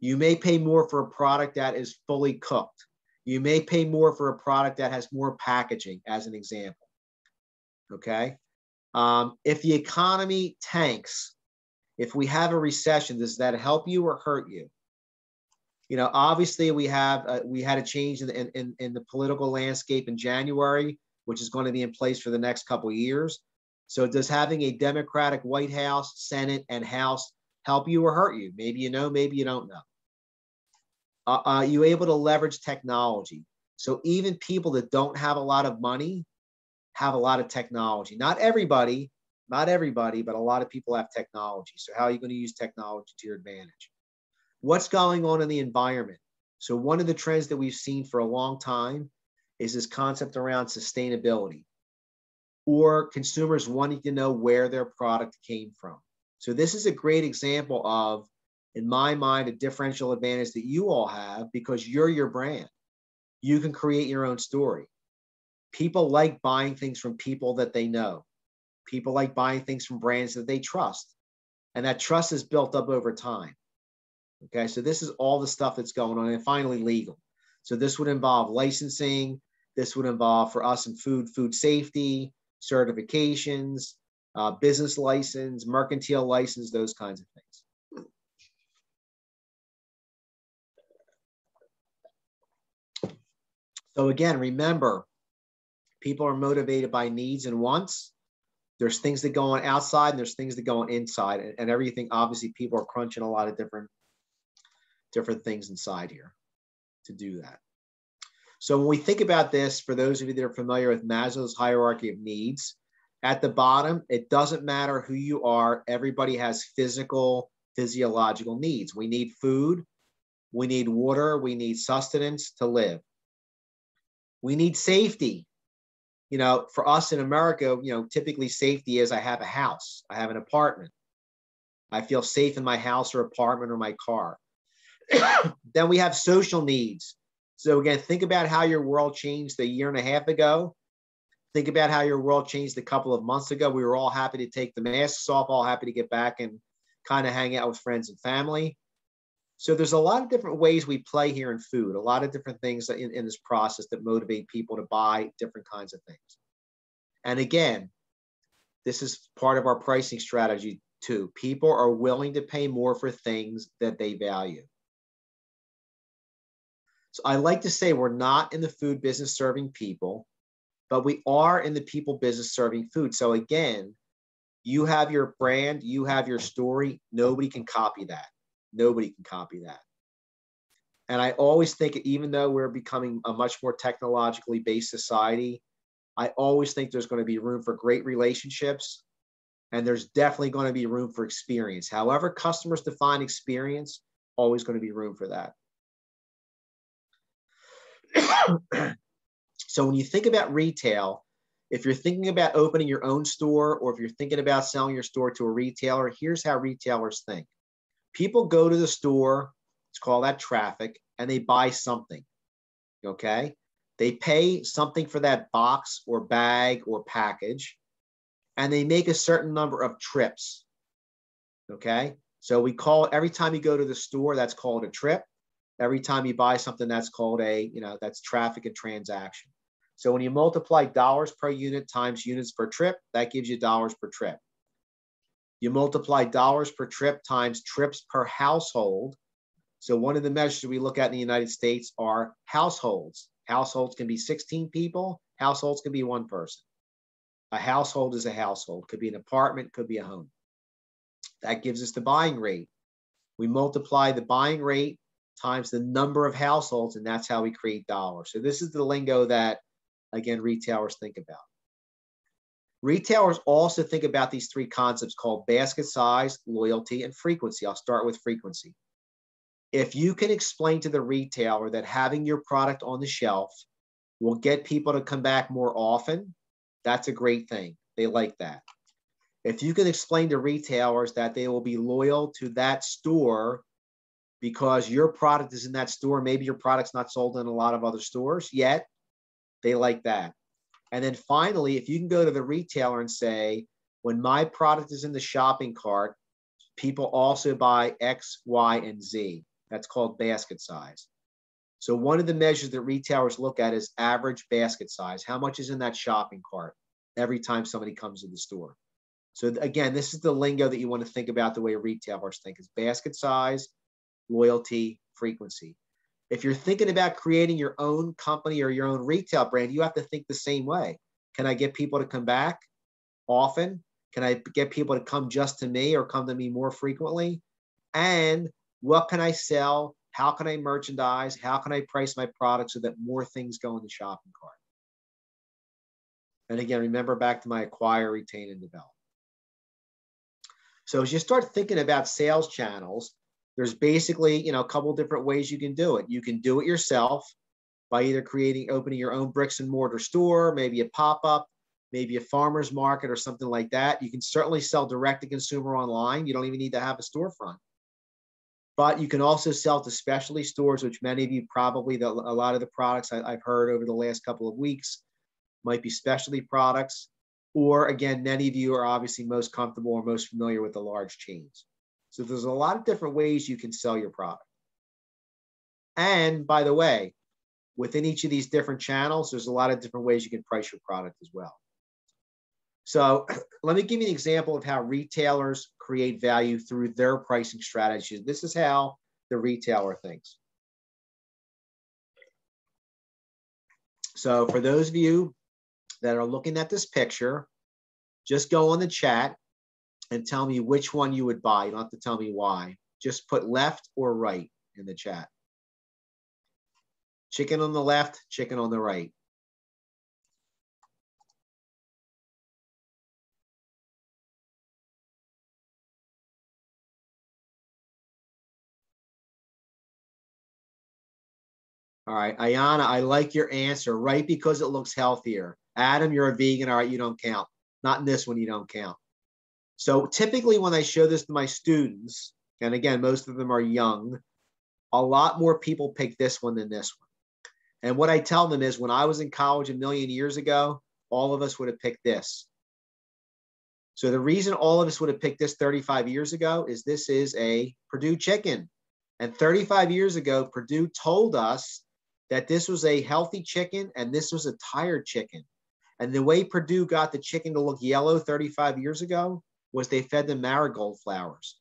Speaker 2: You may pay more for a product that is fully cooked. You may pay more for a product that has more packaging, as an example. Okay. Um, if the economy tanks, if we have a recession, does that help you or hurt you? You know, obviously we have uh, we had a change in, in, in the political landscape in January, which is going to be in place for the next couple years. So does having a Democratic White House, Senate, and House help you or hurt you? Maybe you know, maybe you don't know. Uh, are you able to leverage technology? So even people that don't have a lot of money have a lot of technology. Not everybody, not everybody, but a lot of people have technology. So how are you going to use technology to your advantage? What's going on in the environment? So one of the trends that we've seen for a long time is this concept around sustainability or consumers wanting to know where their product came from. So this is a great example of, in my mind, a differential advantage that you all have because you're your brand. You can create your own story. People like buying things from people that they know. People like buying things from brands that they trust. And that trust is built up over time. Okay, so this is all the stuff that's going on. And finally, legal. So this would involve licensing. This would involve for us in food, food safety, certifications, uh, business license, mercantile license, those kinds of things. So again, remember, people are motivated by needs and wants. There's things that go on outside and there's things that go on inside and, and everything. Obviously, people are crunching a lot of different, different things inside here to do that. So when we think about this, for those of you that are familiar with Maslow's hierarchy of needs, at the bottom, it doesn't matter who you are. Everybody has physical, physiological needs. We need food, we need water, we need sustenance to live. We need safety you know, for us in America, you know, typically safety is I have a house, I have an apartment. I feel safe in my house or apartment or my car. then we have social needs. So again, think about how your world changed a year and a half ago. Think about how your world changed a couple of months ago. We were all happy to take the masks off, all happy to get back and kind of hang out with friends and family. So there's a lot of different ways we play here in food, a lot of different things in, in this process that motivate people to buy different kinds of things. And again, this is part of our pricing strategy too. People are willing to pay more for things that they value. So I like to say we're not in the food business serving people, but we are in the people business serving food. So again, you have your brand, you have your story, nobody can copy that. Nobody can copy that. And I always think, even though we're becoming a much more technologically based society, I always think there's going to be room for great relationships. And there's definitely going to be room for experience. However, customers define experience, always going to be room for that. so when you think about retail, if you're thinking about opening your own store or if you're thinking about selling your store to a retailer, here's how retailers think people go to the store, let's call that traffic, and they buy something. Okay. They pay something for that box or bag or package, and they make a certain number of trips. Okay. So we call every time you go to the store, that's called a trip. Every time you buy something, that's called a, you know, that's traffic and transaction. So when you multiply dollars per unit times units per trip, that gives you dollars per trip. You multiply dollars per trip times trips per household. So one of the measures we look at in the United States are households. Households can be 16 people, households can be one person. A household is a household, could be an apartment, could be a home. That gives us the buying rate. We multiply the buying rate times the number of households, and that's how we create dollars. So this is the lingo that, again, retailers think about. Retailers also think about these three concepts called basket size, loyalty, and frequency. I'll start with frequency. If you can explain to the retailer that having your product on the shelf will get people to come back more often, that's a great thing. They like that. If you can explain to retailers that they will be loyal to that store because your product is in that store, maybe your product's not sold in a lot of other stores yet, they like that. And then finally, if you can go to the retailer and say, when my product is in the shopping cart, people also buy X, Y, and Z. That's called basket size. So one of the measures that retailers look at is average basket size. How much is in that shopping cart every time somebody comes to the store? So again, this is the lingo that you want to think about the way retailers think is basket size, loyalty, frequency. If you're thinking about creating your own company or your own retail brand, you have to think the same way. Can I get people to come back often? Can I get people to come just to me or come to me more frequently? And what can I sell? How can I merchandise? How can I price my product so that more things go in the shopping cart? And again, remember back to my acquire, retain, and develop. So as you start thinking about sales channels, there's basically you know a couple different ways you can do it. You can do it yourself by either creating opening your own bricks and mortar store maybe a pop-up maybe a farmer's market or something like that. You can certainly sell direct to consumer online. You don't even need to have a storefront. But you can also sell to specialty stores which many of you probably the, a lot of the products I, i've heard over the last couple of weeks might be specialty products. Or again many of you are obviously most comfortable or most familiar with the large chains so there's a lot of different ways you can sell your product. And by the way, within each of these different channels, there's a lot of different ways you can price your product as well. So let me give you an example of how retailers create value through their pricing strategies. This is how the retailer thinks. So for those of you that are looking at this picture, just go on the chat and tell me which one you would buy. You don't have to tell me why. Just put left or right in the chat. Chicken on the left, chicken on the right. All right, Ayana, I like your answer, right? Because it looks healthier. Adam, you're a vegan. All right, you don't count. Not in this one, you don't count. So typically when I show this to my students, and again, most of them are young, a lot more people pick this one than this one. And what I tell them is when I was in college a million years ago, all of us would have picked this. So the reason all of us would have picked this 35 years ago is this is a Perdue chicken. And 35 years ago, Perdue told us that this was a healthy chicken and this was a tired chicken. And the way Perdue got the chicken to look yellow 35 years ago was they fed them marigold flowers.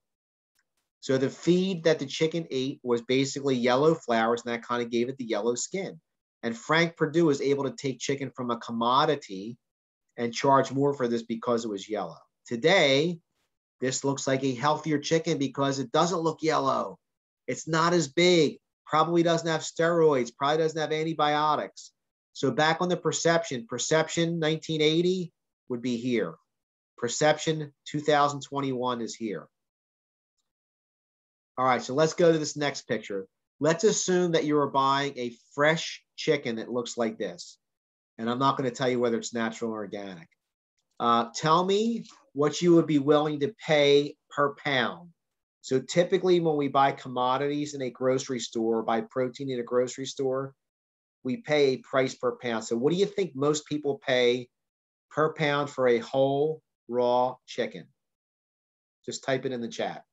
Speaker 2: So the feed that the chicken ate was basically yellow flowers, and that kind of gave it the yellow skin. And Frank Perdue was able to take chicken from a commodity and charge more for this because it was yellow. Today, this looks like a healthier chicken because it doesn't look yellow. It's not as big, probably doesn't have steroids, probably doesn't have antibiotics. So back on the perception, perception 1980 would be here. Perception 2021 is here. All right, so let's go to this next picture. Let's assume that you are buying a fresh chicken that looks like this. And I'm not going to tell you whether it's natural or organic. Uh, tell me what you would be willing to pay per pound. So typically when we buy commodities in a grocery store, buy protein in a grocery store, we pay a price per pound. So what do you think most people pay per pound for a whole raw chicken. Just type it in the chat.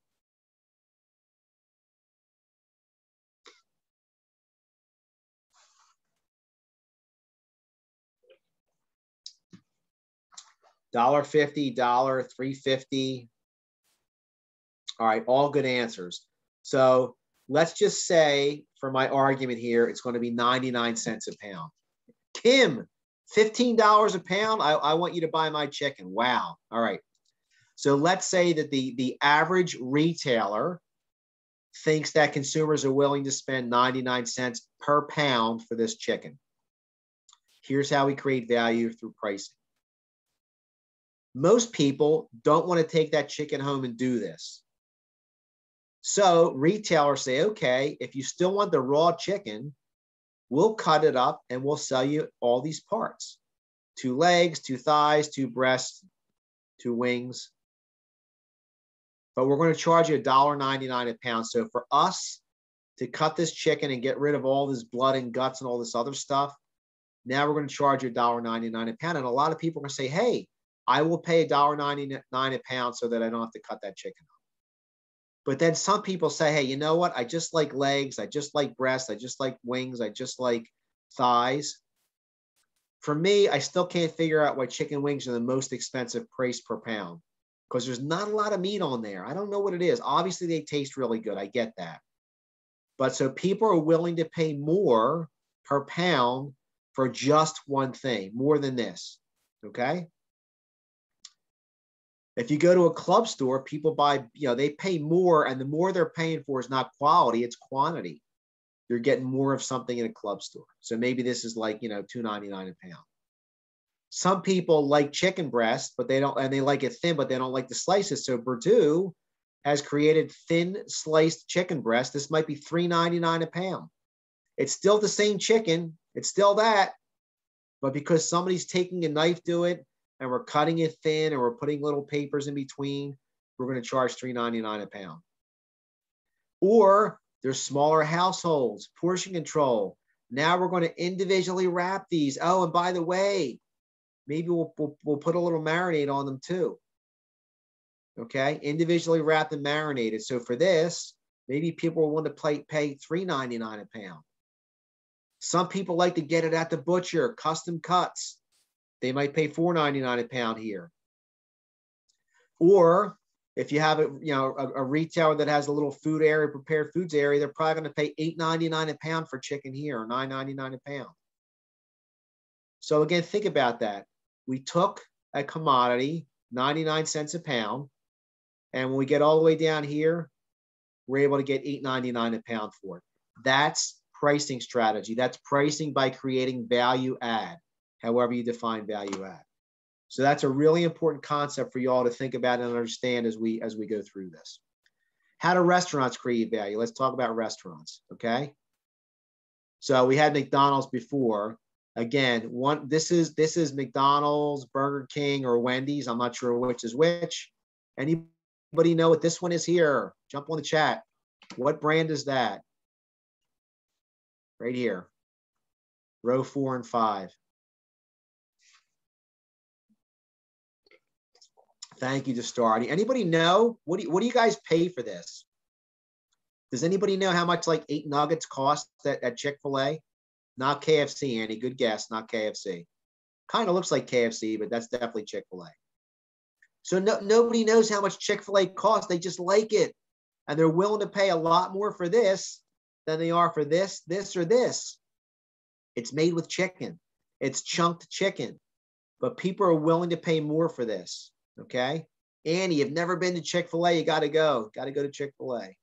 Speaker 2: Dollar fifty, dollar three fifty. All right, all good answers. So let's just say, for my argument here, it's going to be 99 cents a pound. Kim, $15 a pound. I, I want you to buy my chicken. Wow. All right. So let's say that the, the average retailer thinks that consumers are willing to spend 99 cents per pound for this chicken. Here's how we create value through pricing. Most people don't want to take that chicken home and do this. So retailers say, okay, if you still want the raw chicken, we'll cut it up and we'll sell you all these parts two legs, two thighs, two breasts, two wings. But we're going to charge you $1.99 a pound. So for us to cut this chicken and get rid of all this blood and guts and all this other stuff, now we're going to charge you $1.99 a pound. And a lot of people are going to say, hey, I will pay $1.99 a pound so that I don't have to cut that chicken up. But then some people say, hey, you know what? I just like legs. I just like breasts. I just like wings. I just like thighs. For me, I still can't figure out why chicken wings are the most expensive price per pound because there's not a lot of meat on there. I don't know what it is. Obviously, they taste really good. I get that. But so people are willing to pay more per pound for just one thing, more than this. Okay. If you go to a club store, people buy, you know, they pay more, and the more they're paying for is not quality, it's quantity. You're getting more of something in a club store. So maybe this is like, you know, $2.99 a pound. Some people like chicken breast, but they don't, and they like it thin, but they don't like the slices. So Perdue has created thin sliced chicken breast. This might be $3.99 a pound. It's still the same chicken. It's still that. But because somebody's taking a knife to it and we're cutting it thin and we're putting little papers in between, we're going to charge $3.99 a pound. Or there's smaller households, portion control. Now we're going to individually wrap these. Oh, and by the way, maybe we'll, we'll, we'll put a little marinade on them too. Okay, individually wrapped and marinated. So for this, maybe people will want to pay, pay $3.99 a pound. Some people like to get it at the butcher, custom cuts. They might pay $4.99 a pound here. Or if you have a you know a, a, retailer that has a little food area, prepared foods area, they're probably going to pay $8.99 a pound for chicken here, or $9.99 a pound. So again, think about that. We took a commodity, 99 cents a pound, and when we get all the way down here, we're able to get $8.99 a pound for it. That's pricing strategy. That's pricing by creating value add, however you define value add. So that's a really important concept for you all to think about and understand as we as we go through this. How do restaurants create value? Let's talk about restaurants, okay? So we had McDonald's before. Again, one this is this is McDonald's, Burger King, or Wendy's. I'm not sure which is which. Anybody know what this one is here? Jump on the chat. What brand is that? right here, row four and five. Thank you, Destardi. Anybody know what do you, what do you guys pay for this? Does anybody know how much like eight nuggets cost at, at Chick Fil A? Not KFC, Andy. Good guess. Not KFC. Kind of looks like KFC, but that's definitely Chick Fil A. So no, nobody knows how much Chick Fil A costs. They just like it, and they're willing to pay a lot more for this than they are for this, this, or this. It's made with chicken. It's chunked chicken. But people are willing to pay more for this. Okay. Annie, you've never been to Chick fil A, you got to go. Got to go to Chick fil A.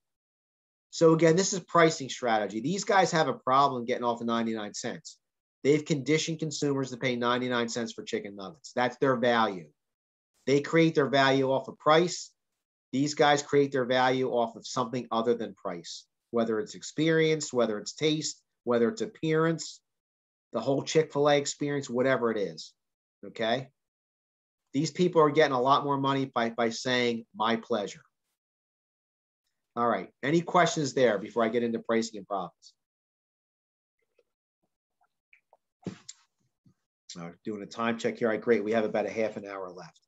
Speaker 2: So, again, this is pricing strategy. These guys have a problem getting off of 99 cents. They've conditioned consumers to pay 99 cents for chicken nuggets. That's their value. They create their value off of price. These guys create their value off of something other than price whether it's experience, whether it's taste, whether it's appearance, the whole Chick fil A experience, whatever it is. Okay. These people are getting a lot more money by, by saying, my pleasure. All right. Any questions there before I get into pricing and profits? Right, doing a time check here. All right, great. We have about a half an hour left.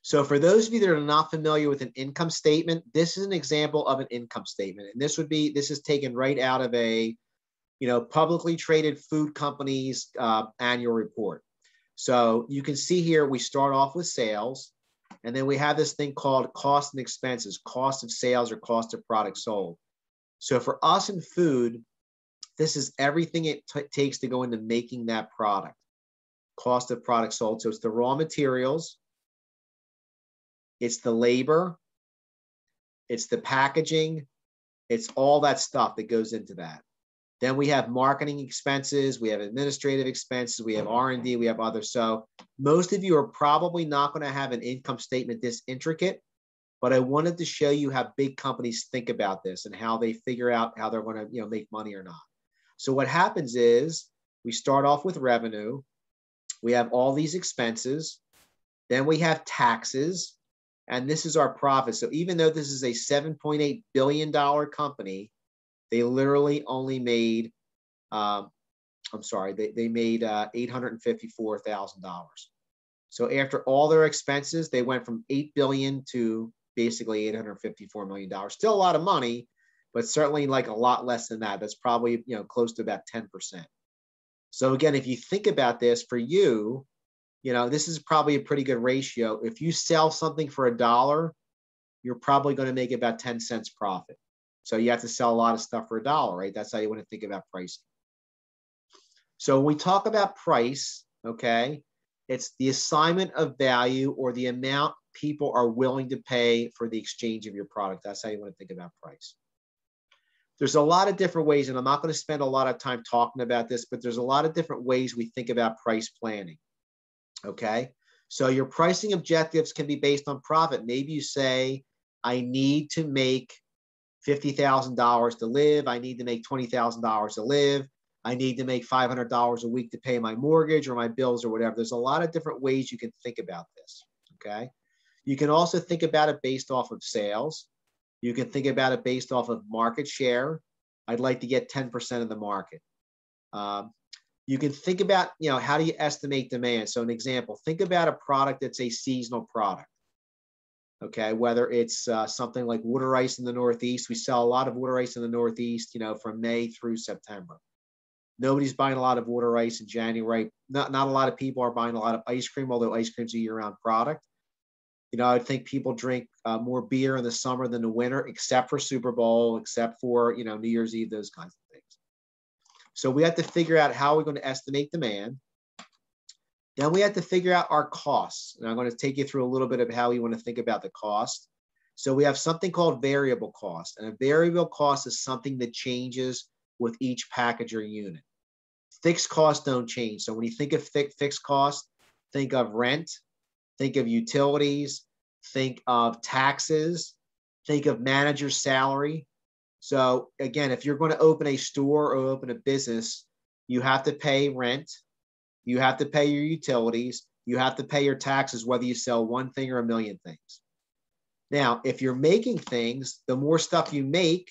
Speaker 2: So for those of you that are not familiar with an income statement, this is an example of an income statement. And this would be, this is taken right out of a, you know, publicly traded food company's uh, annual report. So you can see here, we start off with sales, and then we have this thing called cost and expenses, cost of sales or cost of product sold. So for us in food, this is everything it takes to go into making that product, cost of product sold. So it's the raw materials, it's the labor, it's the packaging, it's all that stuff that goes into that. Then we have marketing expenses, we have administrative expenses, we have R&D, we have others. So most of you are probably not going to have an income statement this intricate, but I wanted to show you how big companies think about this and how they figure out how they're going to, you know, make money or not. So what happens is we start off with revenue, we have all these expenses, then we have taxes, and this is our profit. So even though this is a 7.8 billion dollar company, they literally only made, um, I'm sorry, they, they made uh, $854,000. So after all their expenses, they went from 8 billion to basically 854 million dollars. Still a lot of money, but certainly like a lot less than that. That's probably you know close to about 10%. So again, if you think about this for you, you know, this is probably a pretty good ratio. If you sell something for a dollar, you're probably going to make about 10 cents profit. So you have to sell a lot of stuff for a dollar, right? That's how you want to think about pricing. So when we talk about price, okay, it's the assignment of value or the amount people are willing to pay for the exchange of your product. That's how you want to think about price. There's a lot of different ways, and I'm not going to spend a lot of time talking about this, but there's a lot of different ways we think about price planning. Okay. So your pricing objectives can be based on profit. Maybe you say, I need to make $50,000 to live. I need to make $20,000 to live. I need to make $500 a week to pay my mortgage or my bills or whatever. There's a lot of different ways you can think about this. Okay. You can also think about it based off of sales. You can think about it based off of market share. I'd like to get 10% of the market. Um, you can think about, you know, how do you estimate demand? So an example, think about a product that's a seasonal product okay? Whether it's uh, something like water ice in the northeast we sell a lot of water ice in the northeast you know from may through september. Nobody's buying a lot of water ice in january not, not a lot of people are buying a lot of ice cream although ice cream's a year-round product. You know i think people drink uh, more beer in the summer than the winter except for super bowl except for you know new year's eve those kinds of things. So we have to figure out how we're going to estimate demand then we have to figure out our costs. And I'm going to take you through a little bit of how we want to think about the cost. So we have something called variable cost. And a variable cost is something that changes with each package or unit. Fixed costs don't change. So when you think of fixed cost, think of rent, think of utilities, think of taxes, think of manager's salary. So again, if you're going to open a store or open a business, you have to pay rent, you have to pay your utilities. You have to pay your taxes, whether you sell one thing or a million things. Now, if you're making things, the more stuff you make,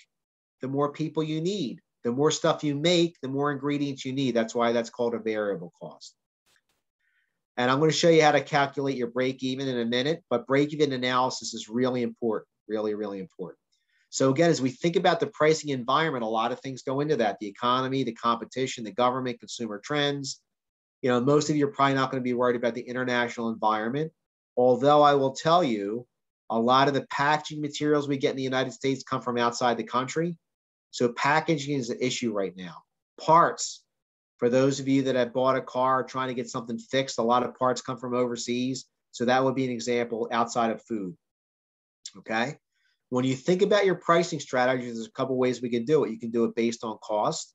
Speaker 2: the more people you need. The more stuff you make, the more ingredients you need. That's why that's called a variable cost. And I'm going to show you how to calculate your break even in a minute, but break even analysis is really important, really, really important. So again, as we think about the pricing environment, a lot of things go into that. The economy, the competition, the government, consumer trends, you know, most of you are probably not going to be worried about the international environment. Although I will tell you, a lot of the packaging materials we get in the United States come from outside the country. So packaging is an issue right now. Parts, for those of you that have bought a car trying to get something fixed, a lot of parts come from overseas. So that would be an example outside of food. Okay. When you think about your pricing strategy, there's a couple ways we can do it. You can do it based on cost.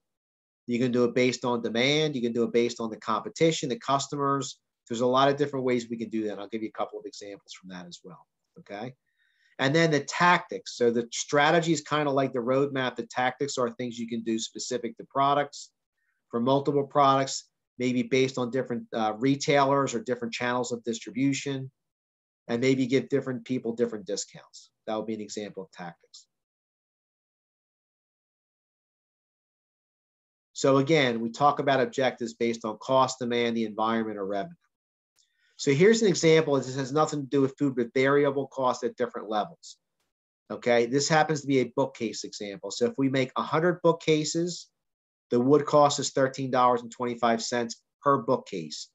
Speaker 2: You can do it based on demand. You can do it based on the competition, the customers. There's a lot of different ways we can do that. I'll give you a couple of examples from that as well. Okay. And then the tactics. So the strategy is kind of like the roadmap. The tactics are things you can do specific to products for multiple products, maybe based on different uh, retailers or different channels of distribution, and maybe give different people different discounts. That would be an example of tactics. So again, we talk about objectives based on cost, demand, the environment, or revenue. So here's an example. This has nothing to do with food, but variable cost at different levels. Okay, this happens to be a bookcase example. So if we make 100 bookcases, the wood cost is $13.25 per bookcase.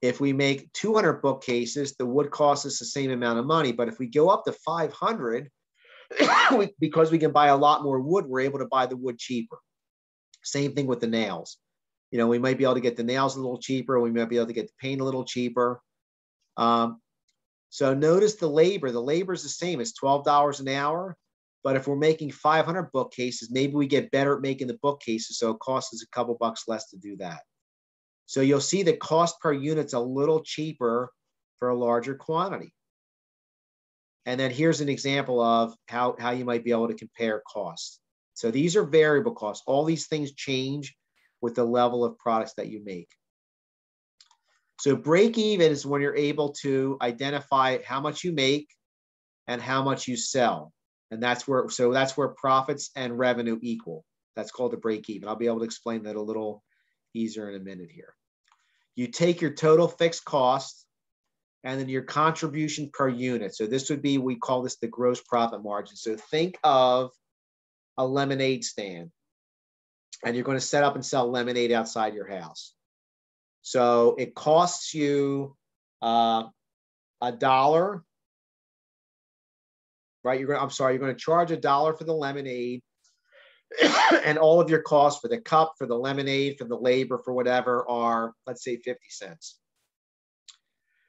Speaker 2: If we make 200 bookcases, the wood cost is the same amount of money. But if we go up to 500, because we can buy a lot more wood, we're able to buy the wood cheaper. Same thing with the nails. You know, we might be able to get the nails a little cheaper. We might be able to get the paint a little cheaper. Um, so notice the labor. The labor is the same. It's twelve dollars an hour. But if we're making 500 bookcases, maybe we get better at making the bookcases. So it costs us a couple bucks less to do that. So you'll see the cost per unit's a little cheaper for a larger quantity. And then here's an example of how, how you might be able to compare costs. So these are variable costs. All these things change with the level of products that you make. So break even is when you're able to identify how much you make and how much you sell. And that's where, so that's where profits and revenue equal. That's called the break even. I'll be able to explain that a little easier in a minute here. You take your total fixed cost and then your contribution per unit. So this would be, we call this the gross profit margin. So think of a lemonade stand and you're going to set up and sell lemonade outside your house. So it costs you uh, a dollar, right? You're going. To, I'm sorry. You're going to charge a dollar for the lemonade, and all of your costs for the cup, for the lemonade, for the labor, for whatever are let's say 50 cents.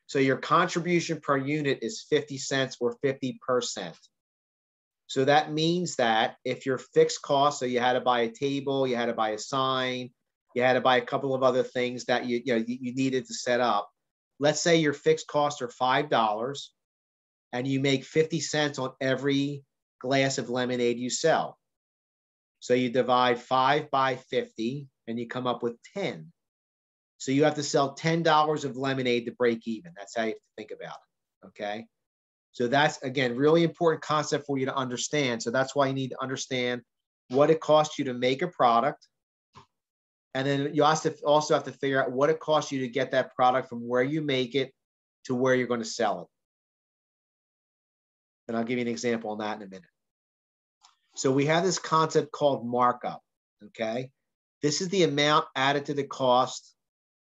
Speaker 2: So your contribution per unit is 50 cents or 50 percent. So that means that if your fixed cost, so you had to buy a table, you had to buy a sign, you had to buy a couple of other things that you, you know you, needed to set up. Let's say your fixed costs are five dollars, and you make fifty cents on every glass of lemonade you sell. So you divide five by fifty, and you come up with ten. So you have to sell ten dollars of lemonade to break even. That's how you have to think about it. Okay. So that's again really important concept for you to understand. So that's why you need to understand what it costs you to make a product and then you also also have to figure out what it costs you to get that product from where you make it to where you're going to sell it. And I'll give you an example on that in a minute. So we have this concept called markup. Okay. This is the amount added to the cost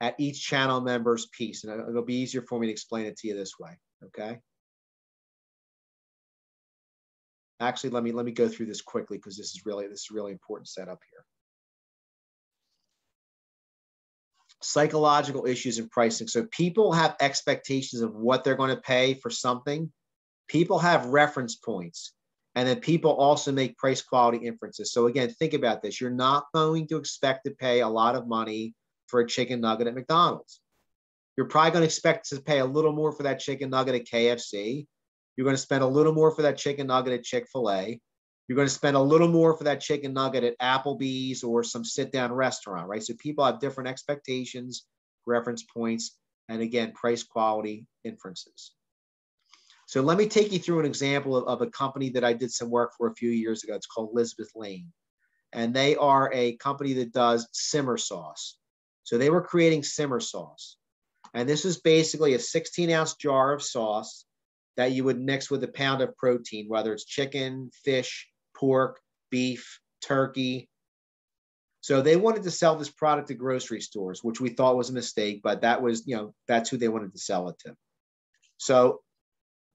Speaker 2: at each channel member's piece. And it'll be easier for me to explain it to you this way. Okay. Actually, let me let me go through this quickly because this is really this is really important setup here. psychological issues in pricing. So people have expectations of what they're going to pay for something. People have reference points. And then people also make price quality inferences. So again, think about this. You're not going to expect to pay a lot of money for a chicken nugget at McDonald's. You're probably going to expect to pay a little more for that chicken nugget at KFC. You're going to spend a little more for that chicken nugget at Chick fil A you're going to spend a little more for that chicken nugget at Applebee's or some sit down restaurant, right? So people have different expectations, reference points, and again, price quality inferences. So let me take you through an example of, of a company that I did some work for a few years ago. It's called Elizabeth Lane. And they are a company that does simmer sauce. So they were creating simmer sauce. And this is basically a 16 ounce jar of sauce that you would mix with a pound of protein, whether it's chicken, fish, pork, beef, turkey. So they wanted to sell this product to grocery stores, which we thought was a mistake, but that was, you know, that's who they wanted to sell it to. So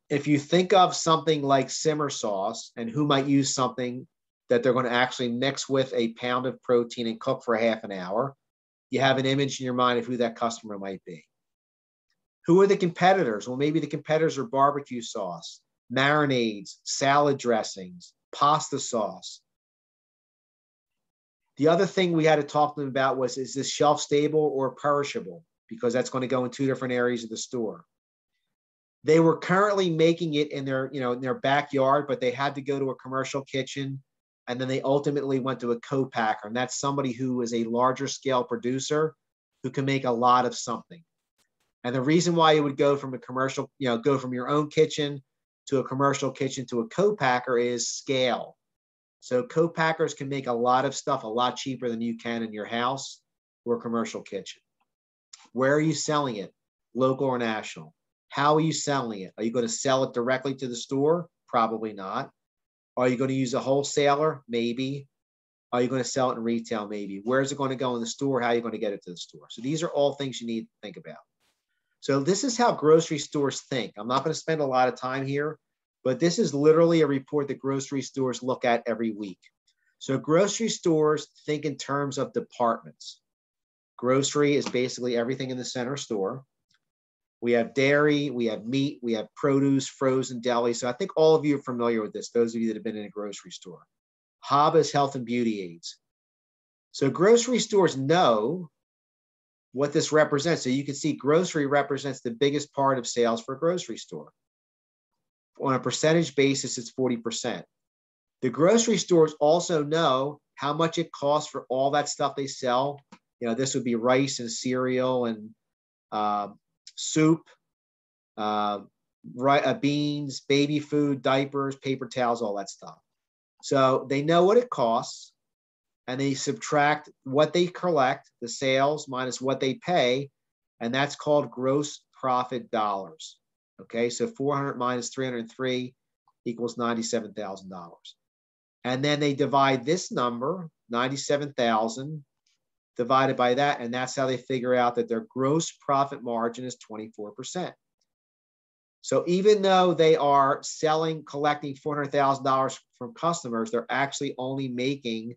Speaker 2: if you think of something like simmer sauce and who might use something that they're going to actually mix with a pound of protein and cook for half an hour, you have an image in your mind of who that customer might be. Who are the competitors? Well, maybe the competitors are barbecue sauce, marinades, salad dressings, pasta sauce. The other thing we had to talk to them about was is this shelf stable or perishable? Because that's going to go in two different areas of the store. They were currently making it in their, you know, in their backyard, but they had to go to a commercial kitchen. And then they ultimately went to a co-packer. And that's somebody who is a larger scale producer who can make a lot of something. And the reason why you would go from a commercial, you know, go from your own kitchen to a commercial kitchen to a co-packer is scale. So co-packers can make a lot of stuff a lot cheaper than you can in your house or commercial kitchen. Where are you selling it? Local or national? How are you selling it? Are you going to sell it directly to the store? Probably not. Are you going to use a wholesaler? Maybe. Are you going to sell it in retail? Maybe. Where is it going to go in the store? How are you going to get it to the store? So these are all things you need to think about. So this is how grocery stores think. I'm not going to spend a lot of time here, but this is literally a report that grocery stores look at every week. So grocery stores think in terms of departments. Grocery is basically everything in the center store. We have dairy, we have meat, we have produce, frozen deli. So I think all of you are familiar with this, those of you that have been in a grocery store. HABA health and beauty aids. So grocery stores know what this represents. So you can see grocery represents the biggest part of sales for a grocery store. On a percentage basis, it's 40%. The grocery stores also know how much it costs for all that stuff they sell. You know, this would be rice and cereal and uh, soup, uh, right, uh, beans, baby food, diapers, paper towels, all that stuff. So they know what it costs and they subtract what they collect, the sales minus what they pay, and that's called gross profit dollars. Okay, so 400 minus 303 equals $97,000. And then they divide this number, 97,000, divided by that, and that's how they figure out that their gross profit margin is 24%. So even though they are selling, collecting $400,000 from customers, they're actually only making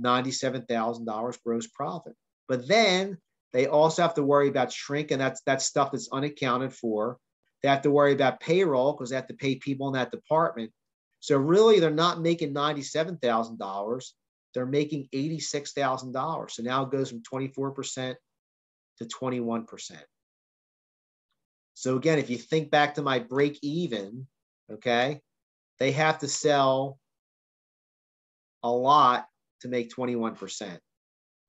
Speaker 2: $97,000 gross profit. But then they also have to worry about shrink, and that's that's stuff that's unaccounted for. They have to worry about payroll because they have to pay people in that department. So really, they're not making ninety-seven thousand dollars; they're making eighty-six thousand dollars. So now it goes from twenty-four percent to twenty-one percent. So again, if you think back to my break even, okay, they have to sell a lot to make 21%.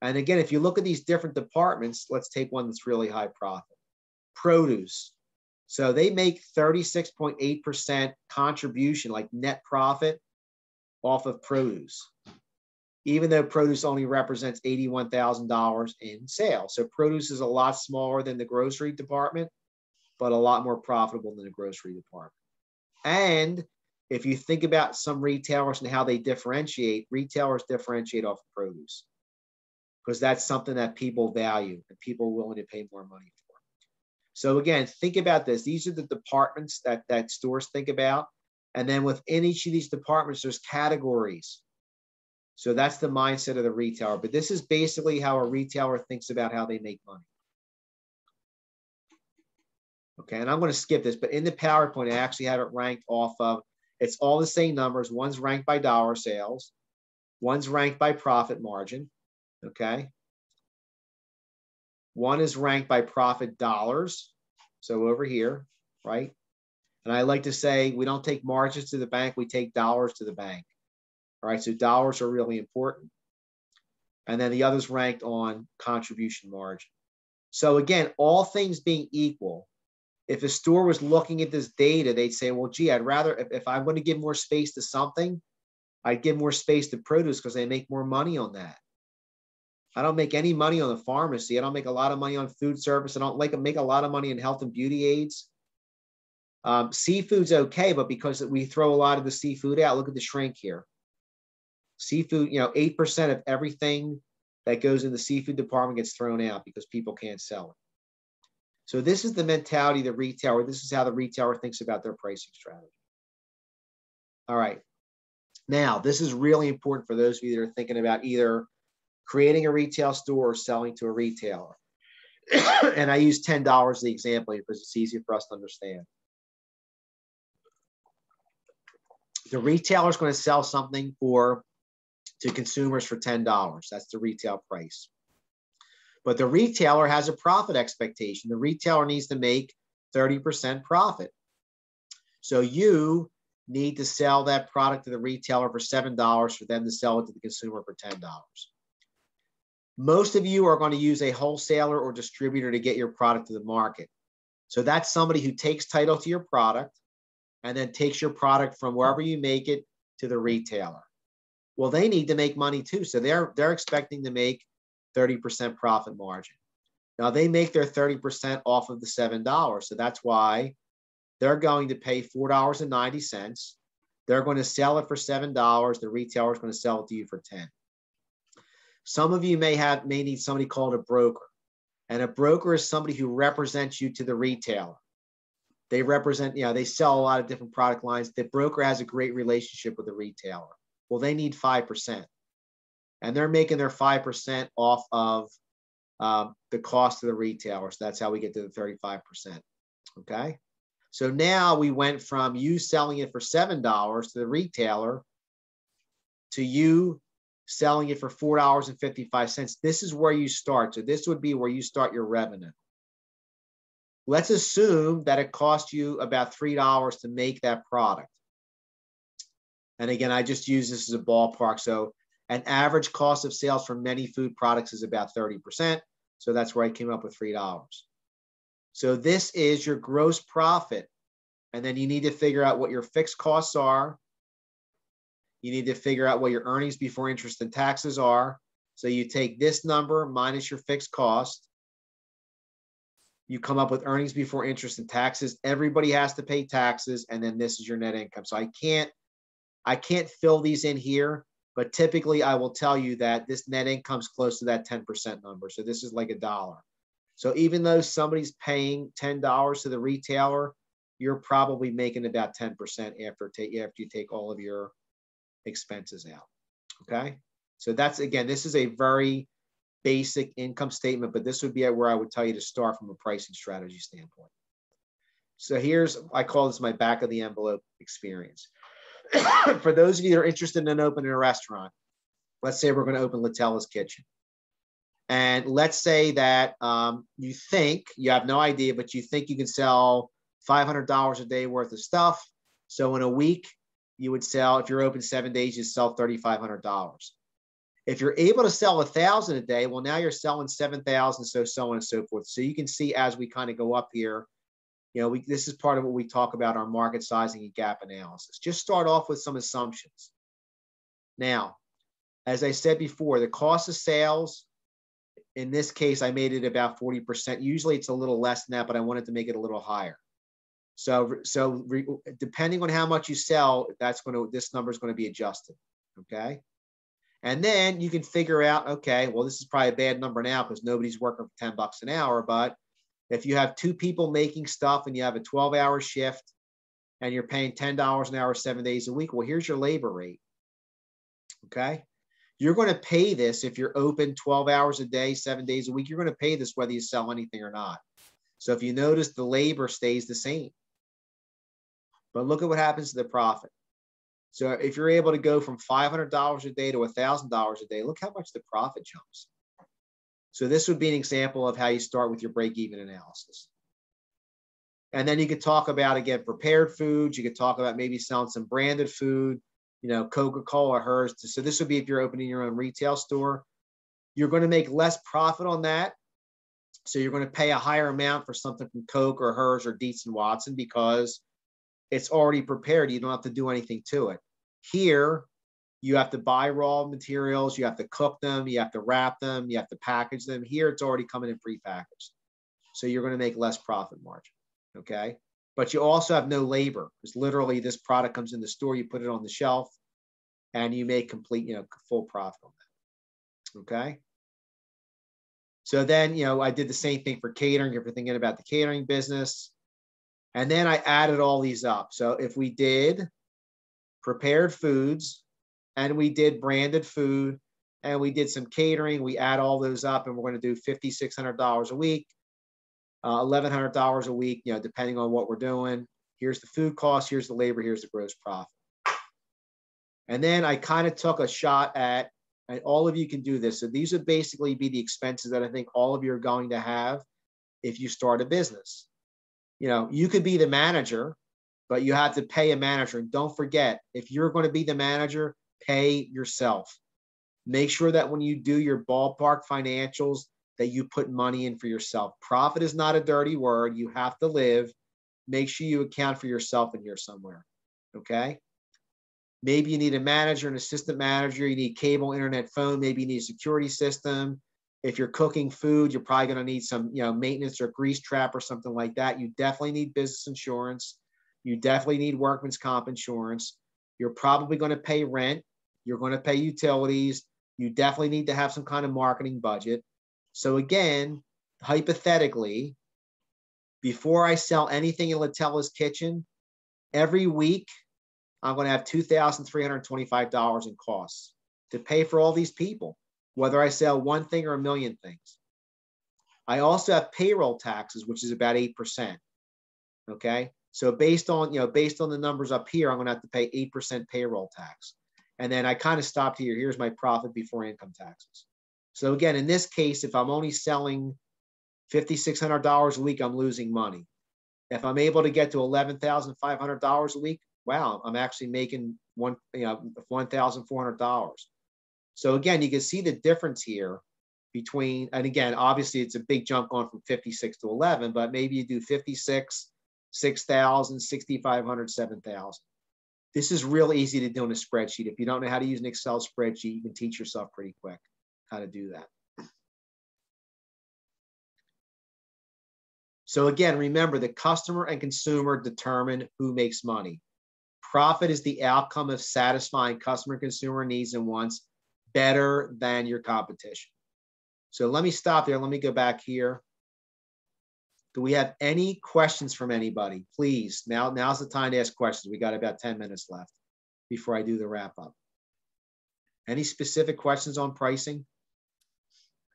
Speaker 2: And again, if you look at these different departments, let's take one that's really high profit produce. So they make 36.8% contribution, like net profit, off of produce, even though produce only represents $81,000 in sales. So produce is a lot smaller than the grocery department, but a lot more profitable than the grocery department. And if you think about some retailers and how they differentiate, retailers differentiate off of produce because that's something that people value and people are willing to pay more money for. So again, think about this. These are the departments that, that stores think about. And then within each of these departments, there's categories. So that's the mindset of the retailer. But this is basically how a retailer thinks about how they make money. Okay, and I'm going to skip this, but in the PowerPoint, I actually have it ranked off of it's all the same numbers. One's ranked by dollar sales, one's ranked by profit margin. Okay. One is ranked by profit dollars. So over here, right? And I like to say we don't take margins to the bank, we take dollars to the bank. All right. So dollars are really important. And then the others ranked on contribution margin. So again, all things being equal, if a store was looking at this data, they'd say, well, gee, I'd rather, if, if I want to give more space to something, I'd give more space to produce because they make more money on that. I don't make any money on the pharmacy. I don't make a lot of money on food service. I don't like make a lot of money in health and beauty aids. Um, seafood's okay, but because we throw a lot of the seafood out, look at the shrink here. Seafood, you know, 8% of everything that goes in the seafood department gets thrown out because people can't sell it. So this is the mentality of the retailer. This is how the retailer thinks about their pricing strategy. All right. Now, this is really important for those of you that are thinking about either creating a retail store or selling to a retailer. and I use $10 as the example because it's easier for us to understand. The retailer is going to sell something for to consumers for $10. That's the retail price. But the retailer has a profit expectation. The retailer needs to make 30% profit. So you need to sell that product to the retailer for $7 for them to sell it to the consumer for $10. Most of you are going to use a wholesaler or distributor to get your product to the market. So that's somebody who takes title to your product and then takes your product from wherever you make it to the retailer. Well, they need to make money too. So they're they're expecting to make 30% profit margin. Now they make their 30% off of the $7. So that's why they're going to pay $4.90. They're going to sell it for $7. The retailer is going to sell it to you for 10. Some of you may have may need somebody called a broker. And a broker is somebody who represents you to the retailer. They represent, you know, they sell a lot of different product lines. The broker has a great relationship with the retailer. Well, they need 5% and they're making their 5% off of um, the cost of the retailer. So that's how we get to the 35%. Okay. So now we went from you selling it for $7 to the retailer to you selling it for $4.55. This is where you start. So this would be where you start your revenue. Let's assume that it cost you about $3 to make that product. And again, I just use this as a ballpark. So an average cost of sales for many food products is about 30%. So that's where I came up with $3. So this is your gross profit. And then you need to figure out what your fixed costs are. You need to figure out what your earnings before interest and taxes are. So you take this number minus your fixed cost. You come up with earnings before interest and taxes. Everybody has to pay taxes, and then this is your net income. So I can't, I can't fill these in here but typically, I will tell you that this net income is close to that 10% number. So this is like a dollar. So even though somebody's paying $10 to the retailer, you're probably making about 10% after, after you take all of your expenses out. Okay. So that's again, this is a very basic income statement, but this would be where I would tell you to start from a pricing strategy standpoint. So here's, I call this my back of the envelope experience. for those of you that are interested in opening a restaurant, let's say we're going to open Latella's Kitchen. And let's say that um, you think, you have no idea, but you think you can sell $500 a day worth of stuff. So in a week, you would sell, if you're open seven days, you sell $3,500. If you're able to sell a thousand a day, well, now you're selling 7,000, so so on and so forth. So you can see as we kind of go up here, you know, we, this is part of what we talk about our market sizing and gap analysis. Just start off with some assumptions. Now, as I said before, the cost of sales, in this case, I made it about 40%. Usually it's a little less than that, but I wanted to make it a little higher. So, so re, depending on how much you sell, that's going to, this number is going to be adjusted. Okay. And then you can figure out, okay, well, this is probably a bad number now because nobody's working for 10 bucks an hour, but if you have two people making stuff and you have a 12 hour shift and you're paying $10 an hour, seven days a week, well, here's your labor rate. Okay. You're going to pay this if you're open 12 hours a day, seven days a week. You're going to pay this whether you sell anything or not. So if you notice, the labor stays the same. But look at what happens to the profit. So if you're able to go from $500 a day to $1,000 a day, look how much the profit jumps. So this would be an example of how you start with your break-even analysis. And then you could talk about, again, prepared foods. You could talk about maybe selling some branded food, you know, Coca-Cola, Herr's. So this would be if you're opening your own retail store. You're going to make less profit on that. So you're going to pay a higher amount for something from Coke or Herr's or Dietz and Watson because it's already prepared. You don't have to do anything to it. Here, you have to buy raw materials, you have to cook them, you have to wrap them, you have to package them. Here, it's already coming in prepackaged. So you're going to make less profit margin. Okay. But you also have no labor because literally this product comes in the store, you put it on the shelf, and you make complete, you know, full profit on that. Okay. So then, you know, I did the same thing for catering, if you're thinking about the catering business. And then I added all these up. So if we did prepared foods, and we did branded food and we did some catering. We add all those up and we're going to do $5,600 a week, uh, $1,100 a week, you know, depending on what we're doing. Here's the food cost, here's the labor, here's the gross profit. And then I kind of took a shot at, and all of you can do this. So these would basically be the expenses that I think all of you are going to have if you start a business. You know, you could be the manager, but you have to pay a manager. And don't forget, if you're going to be the manager, pay yourself. Make sure that when you do your ballpark financials, that you put money in for yourself. Profit is not a dirty word. You have to live. Make sure you account for yourself in here somewhere. Okay. Maybe you need a manager, an assistant manager. You need cable, internet, phone. Maybe you need a security system. If you're cooking food, you're probably going to need some, you know, maintenance or grease trap or something like that. You definitely need business insurance. You definitely need workman's comp insurance. You're probably going to pay rent. You're going to pay utilities. You definitely need to have some kind of marketing budget. So, again, hypothetically, before I sell anything in Latella's kitchen, every week I'm going to have $2,325 in costs to pay for all these people, whether I sell one thing or a million things. I also have payroll taxes, which is about 8%. Okay. So based on, you know, based on the numbers up here, I'm going to have to pay 8% payroll tax. And then I kind of stopped here. Here's my profit before income taxes. So again, in this case, if I'm only selling $5,600 a week, I'm losing money. If I'm able to get to $11,500 a week, wow, I'm actually making one, you know, $1,400. So again, you can see the difference here between, and again, obviously it's a big jump going from 56 to 11, but maybe you do 56, 6,000, 6,500, 7,000. This is real easy to do in a spreadsheet. If you don't know how to use an Excel spreadsheet, you can teach yourself pretty quick how to do that. So again, remember the customer and consumer determine who makes money. Profit is the outcome of satisfying customer consumer needs and wants better than your competition. So let me stop there. Let me go back here. Do we have any questions from anybody? Please, now now's the time to ask questions. We got about 10 minutes left before I do the wrap up. Any specific questions on pricing?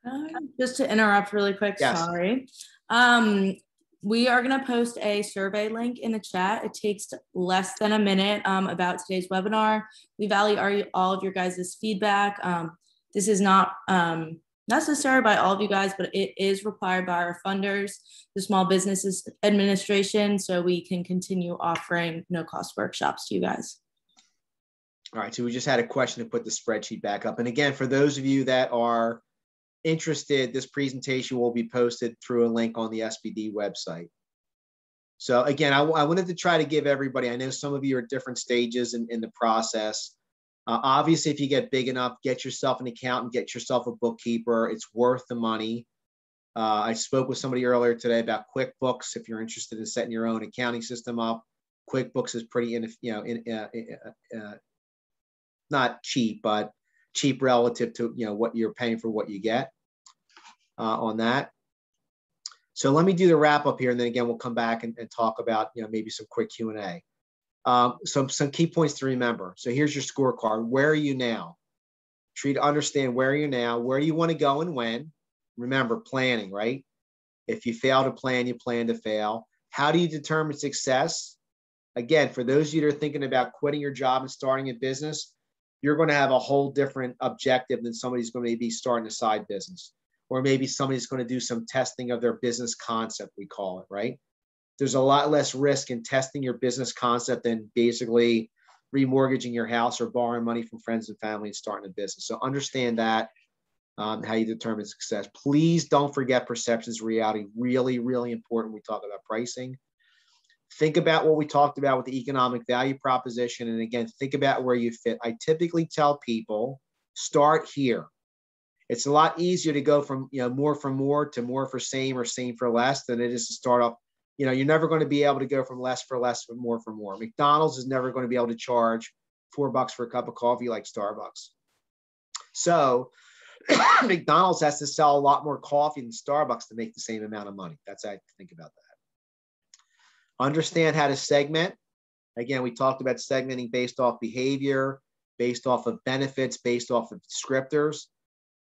Speaker 1: Uh, just to interrupt really quick, yes. sorry. Um, we are going to post a survey link in the chat. It takes less than a minute um, about today's webinar. We value all of your guys' feedback. Um, this is not um, necessary by all of you guys, but it is required by our funders, the Small Businesses Administration, so we can continue offering no cost workshops to you guys.
Speaker 2: All right, so we just had a question to put the spreadsheet back up. And again, for those of you that are interested, this presentation will be posted through a link on the SBD website. So again, I, I wanted to try to give everybody, I know some of you are at different stages in, in the process. Uh, obviously, if you get big enough, get yourself an accountant, and get yourself a bookkeeper. It's worth the money. Uh, I spoke with somebody earlier today about QuickBooks. If you're interested in setting your own accounting system up, QuickBooks is pretty, in, you know, in, uh, uh, uh not cheap, but cheap relative to you know what you're paying for what you get uh, on that. So let me do the wrap up here, and then again we'll come back and, and talk about you know maybe some quick Q and A. Um, some some key points to remember. So here's your scorecard. Where are you now? Try to understand where you're you now, where you want to go, and when. Remember planning, right? If you fail to plan, you plan to fail. How do you determine success? Again, for those of you that are thinking about quitting your job and starting a business, you're going to have a whole different objective than somebody's going to be starting a side business or maybe somebody's going to do some testing of their business concept we call it right there's a lot less risk in testing your business concept than basically remortgaging your house or borrowing money from friends and family and starting a business so understand that um, how you determine success please don't forget perceptions reality really really important we talk about pricing think about what we talked about with the economic value proposition. And again, think about where you fit. I typically tell people start here. It's a lot easier to go from, you know, more for more to more for same or same for less than it is to start off. You know, you're never going to be able to go from less for less to more for more. McDonald's is never going to be able to charge four bucks for a cup of coffee like Starbucks. So McDonald's has to sell a lot more coffee than Starbucks to make the same amount of money. That's how I think about that. Understand how to segment. Again, we talked about segmenting based off behavior, based off of benefits, based off of descriptors.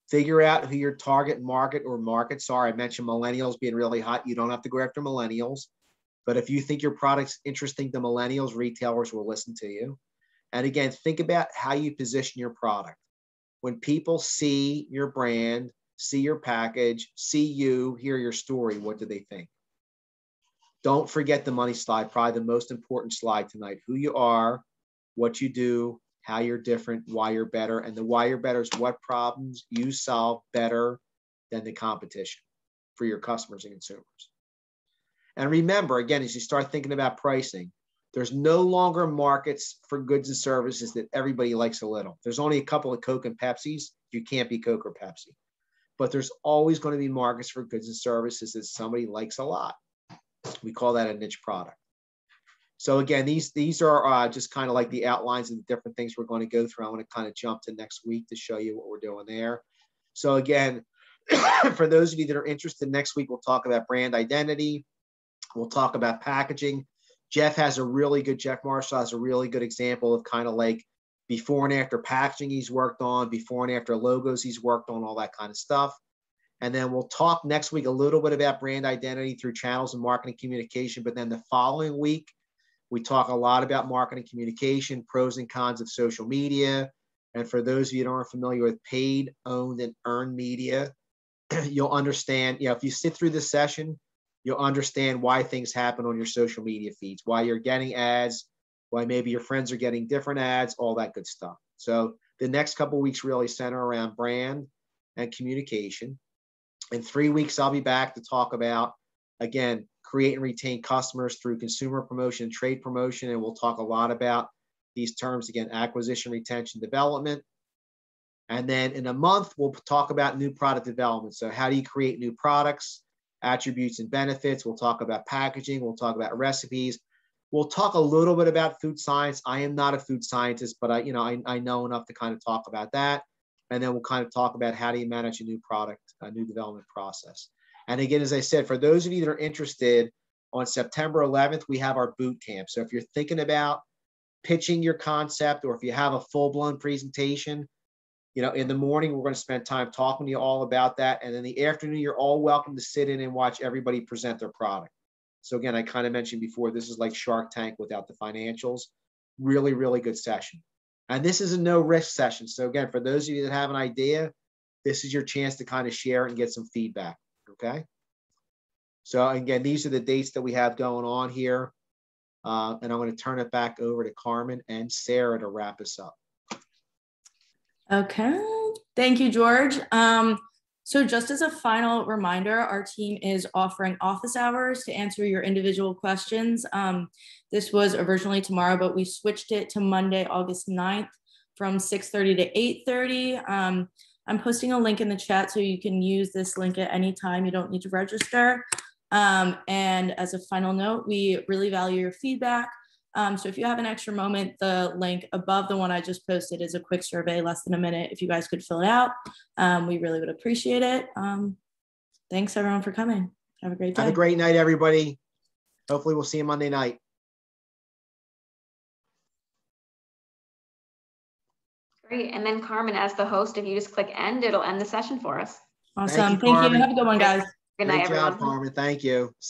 Speaker 2: Figure out who your target market or markets are. I mentioned millennials being really hot. You don't have to go after millennials. But if you think your product's interesting to millennials, retailers will listen to you. And again, think about how you position your product. When people see your brand, see your package, see you, hear your story, what do they think? Don't forget the money slide, probably the most important slide tonight. Who you are, what you do, how you're different, why you're better. And the why you're better is what problems you solve better than the competition for your customers and consumers. And remember, again, as you start thinking about pricing, there's no longer markets for goods and services that everybody likes a little. There's only a couple of Coke and Pepsis. You can't be Coke or Pepsi. But there's always going to be markets for goods and services that somebody likes a lot. We call that a niche product. So again, these these are uh, just kind of like the outlines of the different things we're going to go through. I want to kind of jump to next week to show you what we're doing there. So again, for those of you that are interested, next week we'll talk about brand identity. We'll talk about packaging. Jeff has a really good, Jeff Marshall has a really good example of kind of like before and after packaging he's worked on, before and after logos he's worked on, all that kind of stuff. And then we'll talk next week a little bit about brand identity through channels and marketing communication. But then the following week, we talk a lot about marketing communication, pros and cons of social media. And for those of you that aren't familiar with paid, owned, and earned media, you'll understand, you know, if you sit through this session, you'll understand why things happen on your social media feeds, why you're getting ads, why maybe your friends are getting different ads, all that good stuff. So the next couple weeks really center around brand and communication. In three weeks, I'll be back to talk about, again, create and retain customers through consumer promotion, trade promotion, and we'll talk a lot about these terms again acquisition, retention, development. And then in a month, we'll talk about new product development. So, how do you create new products, attributes, and benefits? We'll talk about packaging, we'll talk about recipes. We'll talk a little bit about food science. I am not a food scientist, but I, you know, I, I know enough to kind of talk about that. And then we'll kind of talk about how do you manage a new product, a new development process. And again, as I said, for those of you that are interested, on September 11th, we have our boot camp. So if you're thinking about pitching your concept or if you have a full blown presentation, you know, in the morning, we're going to spend time talking to you all about that. And in the afternoon, you're all welcome to sit in and watch everybody present their product. So again, I kind of mentioned before, this is like Shark Tank without the financials. Really, really good session. And this is a no risk session. So again, for those of you that have an idea, this is your chance to kind of share and get some feedback. Okay. So again, these are the dates that we have going on here. Uh, and I'm going to turn it back over to Carmen and Sarah to wrap us up.
Speaker 1: Okay. Thank you, George. Um, so just as a final reminder, our team is offering office hours to answer your individual questions. Um, this was originally tomorrow, but we switched it to Monday, August 9th from 6.30 to 8.30. Um, I'm posting a link in the chat so you can use this link at any time. You don't need to register. Um, and as a final note, we really value your feedback. Um, so if you have an extra moment, the link above the one I just posted is a quick survey, less than a minute. If you guys could fill it out, um, we really would appreciate it. Um, thanks everyone for coming. Have a great day.
Speaker 2: Have a great night, everybody. Hopefully we'll see you Monday night.
Speaker 3: Great. And then Carmen, as the host, if you just click end, it'll end the session for us.
Speaker 1: Awesome. Thank you. Thank you. Have a good one, guys.
Speaker 3: Good night,
Speaker 2: Great
Speaker 3: everyone.
Speaker 2: job, Carmen. Thank you. See